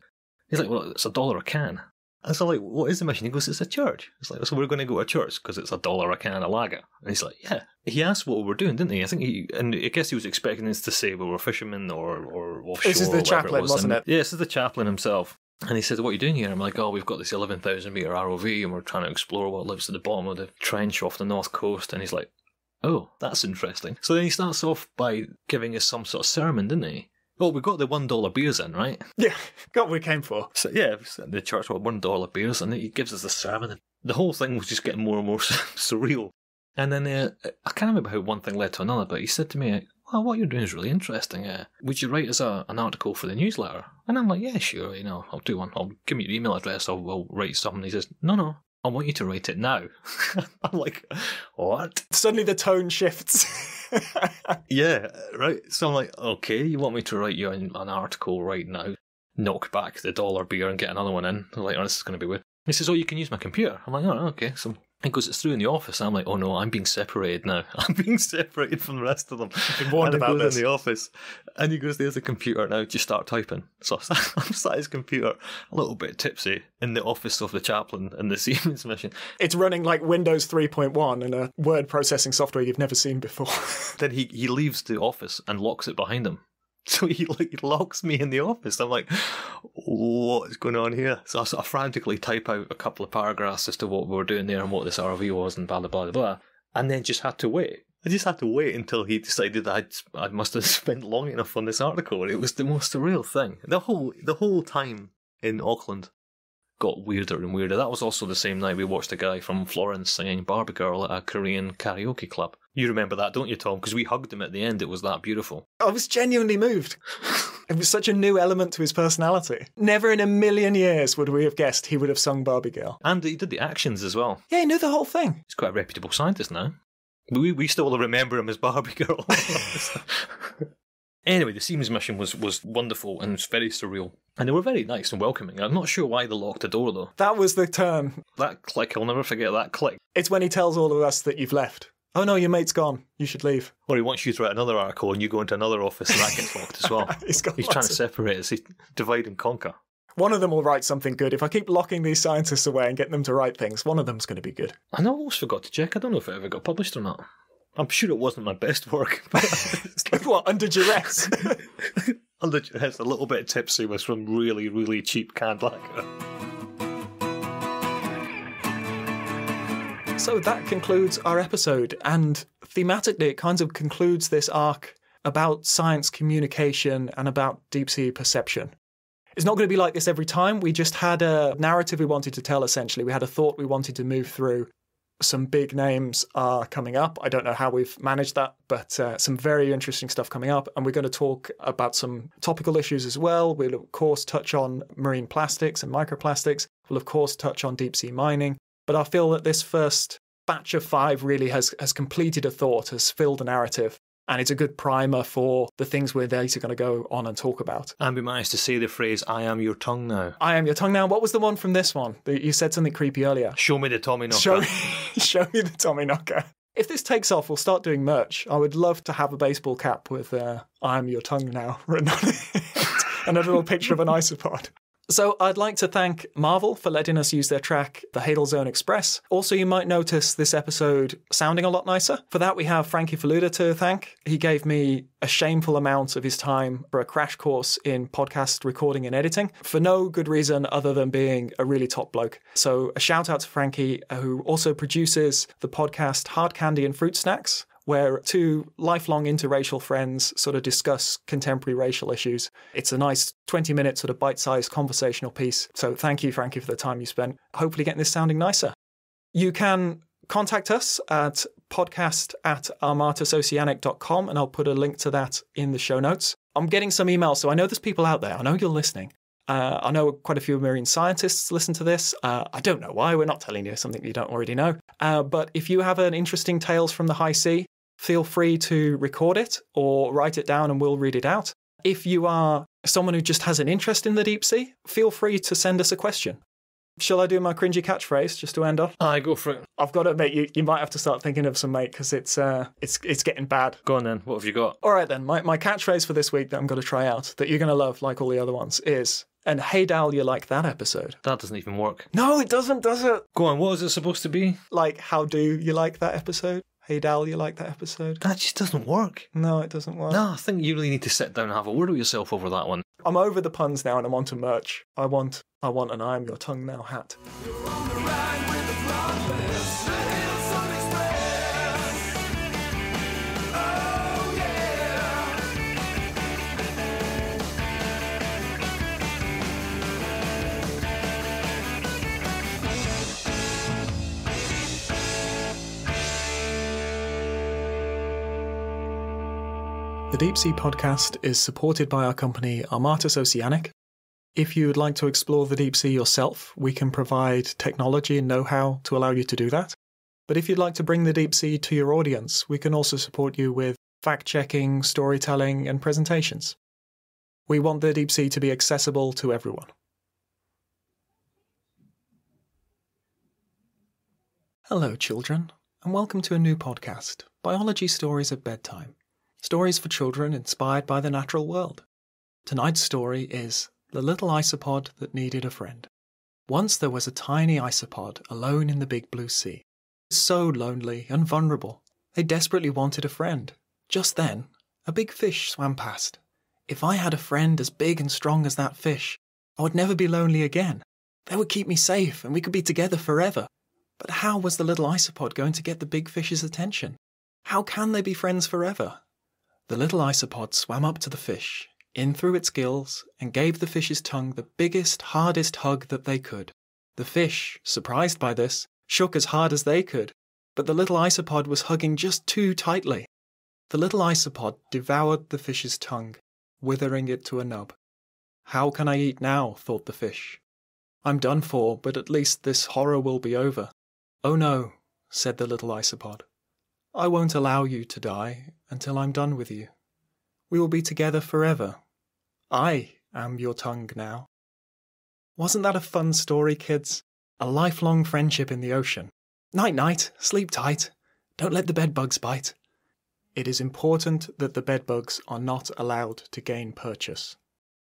He's like, well, it's a dollar a can. And so, like, what is the mission? He goes, it's a church. It's like, so we're going to go to church because it's a dollar a can of lager. And he's like, yeah. He asked what we were doing, didn't he? I think he, and I guess he was expecting us to say we were fishermen or, or offshore. This is the chaplain, was. wasn't And- it? Yeah, this is the chaplain himself. And he said, What are you doing here? I'm like, Oh, we've got this 11,000 metre ROV and we're trying to explore what lives at the bottom of the trench off the north coast. And he's like, Oh, that's interesting. So then he starts off by giving us some sort of sermon, didn't he? Well, we got the $1 beers in, right? Yeah, got what we came for. So yeah, the church got one dollar beers, and he gives us the sermon. And the whole thing was just getting more and more surreal. And then uh, I can't remember how one thing led to another, but he said to me, "Well, what you're doing is really interesting. Uh, would you write us a, an article for the newsletter?" And I'm like, "Yeah, sure. You know, I'll do one. I'll give me your email address. I'll, I'll write something." He says, "No, no." I want you to write it now. I'm like, what? Suddenly the tone shifts. Yeah, uh, right. So I'm like, okay, you want me to write you an, an article right now? Knock back the dollar beer and get another one in. I'm like, oh, this is going to be weird. He says, oh, you can use my computer. I'm like, oh, okay. So he goes, it's through in the office. I'm like, oh no, I'm being separated now. I'm being separated from the rest of them. been warned and about this. in the office, and he goes, there's a computer now. Just start typing. So I'm sat at his computer, a little bit tipsy, in the office of the chaplain in the Seamen's mission. it's running like Windows 3.1 and a word processing software you've never seen before. Then he, he leaves the office and locks it behind him. So he locks me in the office. I'm like, what's going on here? So I sort of frantically type out a couple of paragraphs as to what we were doing there and what this RV was and blah blah blah blah, and then just had to wait. I just had to wait until he decided that I'd, I must have spent long enough on this article. It was the most surreal thing. The whole the whole time in Auckland got weirder and weirder. That was also the same night we watched a guy from Florence singing Barbie Girl at a Korean karaoke club. You remember that, don't you, Thom? Because we hugged him at the end. It was that beautiful. I was genuinely moved. It was such a new element to his personality. Never in a million years would we have guessed he would have sung Barbie Girl. And he did the actions as well. Yeah, he knew the whole thing. He's quite a reputable scientist now. We, we still remember him as Barbie Girl. anyway, the Seamen's mission was, was wonderful and was very surreal. And they were very nice and welcoming. I'm not sure why they locked the door, though. That was the term. That click, I'll never forget that click. It's when he tells all of us that you've left. Oh no, your mate's gone. You should leave. Or he wants you to write another article and you go into another office and that gets locked as well. He's He's trying to of- separate us, he, divide and conquer. One of them will write something good. If I keep locking these scientists away and getting them to write things, one of them's going to be good. And I almost forgot to check. I don't know if it ever got published or not. I'm sure it wasn't my best work, but it's like, what, under duress? under duress, a little bit tipsy with some really, really cheap canned lager. So that concludes our episode, and thematically, it kind of concludes this arc about science communication and about deep sea perception. It's not going to be like this every time. We just had a narrative we wanted to tell, essentially. We had a thought we wanted to move through. Some big names are coming up. I don't know how we've managed that, but uh, some very interesting stuff coming up. And we're going to talk about some topical issues as well. We'll, of course, touch on marine plastics and microplastics. We'll, of course, touch on deep sea mining. But I feel that this first batch of five really has, has completed a thought, has filled a narrative, and it's a good primer for the things we're later going to go on and talk about. And we managed to say the phrase, I am your tongue now. I am your tongue now. What was the one from this one? You said something creepy earlier. Show me the Tommy knocker. Show me, show me the Tommy Knocker. If this takes off, we'll start doing merch. I would love to have a baseball cap with uh, "I am your tongue now" written on it, and a little picture of an isopod. So I'd like to thank Märvel for letting us use their track, The Hadal Zone Express. Also, you might notice this episode sounding a lot nicer. For that, we have Frankie Faluda to thank. He gave me a shameful amount of his time for a crash course in podcast recording and editing for no good reason other than being a really top bloke. So a shout out to Frankie, who also produces the podcast Hard Candy and Fruit Snacks, where two lifelong interracial friends sort of discuss contemporary racial issues. It's a nice 20 minute sort of bite sized conversational piece. So thank you, Frankie, for the time you spent. Hopefully, getting this sounding nicer. You can contact us at podcast at armatusoceanic.com and I'll put a link to that in the show notes. I'm getting some emails, so I know there's people out there. I know you're listening. Uh, I know quite a few marine scientists listen to this. Uh, I don't know why. We're not telling you something you don't already know. Uh, but if you have an interesting Tales from the High Sea, feel free to record it or write it down and we'll read it out. If you are someone who just has an interest in the deep sea, feel free to send us a question. Shall I do my cringy catchphrase just to end off? Aye, go for it. I've got to admit, you, you might have to start thinking of some, mate, because it's uh, it's it's getting bad. Go on then. What have you got? All right then, my, my catchphrase for this week that I'm going to try out that you're going to love like all the other ones is, and hey Dal, you like that episode? That doesn't even work. No, it doesn't, does it? Go on. What is it supposed to be? Like, how do you like that episode? Hey Dal, you like that episode? That just doesn't work. No, it doesn't work. No, I think you really need to sit down and have a word with yourself over that one. I'm over the puns now and I'm onto merch. I want, I want an I am your tongue now hat. The Deep Sea Podcast is supported by our company Armatus Oceanic. If you would like to explore the deep sea yourself, we can provide technology and know how to allow you to do that. But if you'd like to bring the deep sea to your audience, we can also support you with fact checking, storytelling, and presentations. We want the deep sea to be accessible to everyone. Hello, children, and welcome to a new podcast Biology Stories at Bedtime. Stories for children inspired by the natural world. Tonight's story is The Little Isopod That Needed a Friend. Once there was a tiny isopod alone in the big blue sea. So lonely and vulnerable. They desperately wanted a friend. Just then, a big fish swam past. If I had a friend as big and strong as that fish, I would never be lonely again. They would keep me safe and we could be together forever. But how was the little isopod going to get the big fish's attention? How can they be friends forever? The little isopod swam up to the fish, in through its gills, and gave the fish's tongue the biggest, hardest hug that they could. The fish, surprised by this, shook as hard as they could, but the little isopod was hugging just too tightly. The little isopod devoured the fish's tongue, withering it to a nub. How can I eat now? thought the fish. I'm done for, but at least this horror will be over. Oh no, said the little isopod. I won't allow you to die until I'm done with you. We will be together forever. I am your tongue now. Wasn't that a fun story, kids? A lifelong friendship in the ocean. Night, night, sleep tight. Don't let the bedbugs bite. It is important that the bedbugs are not allowed to gain purchase.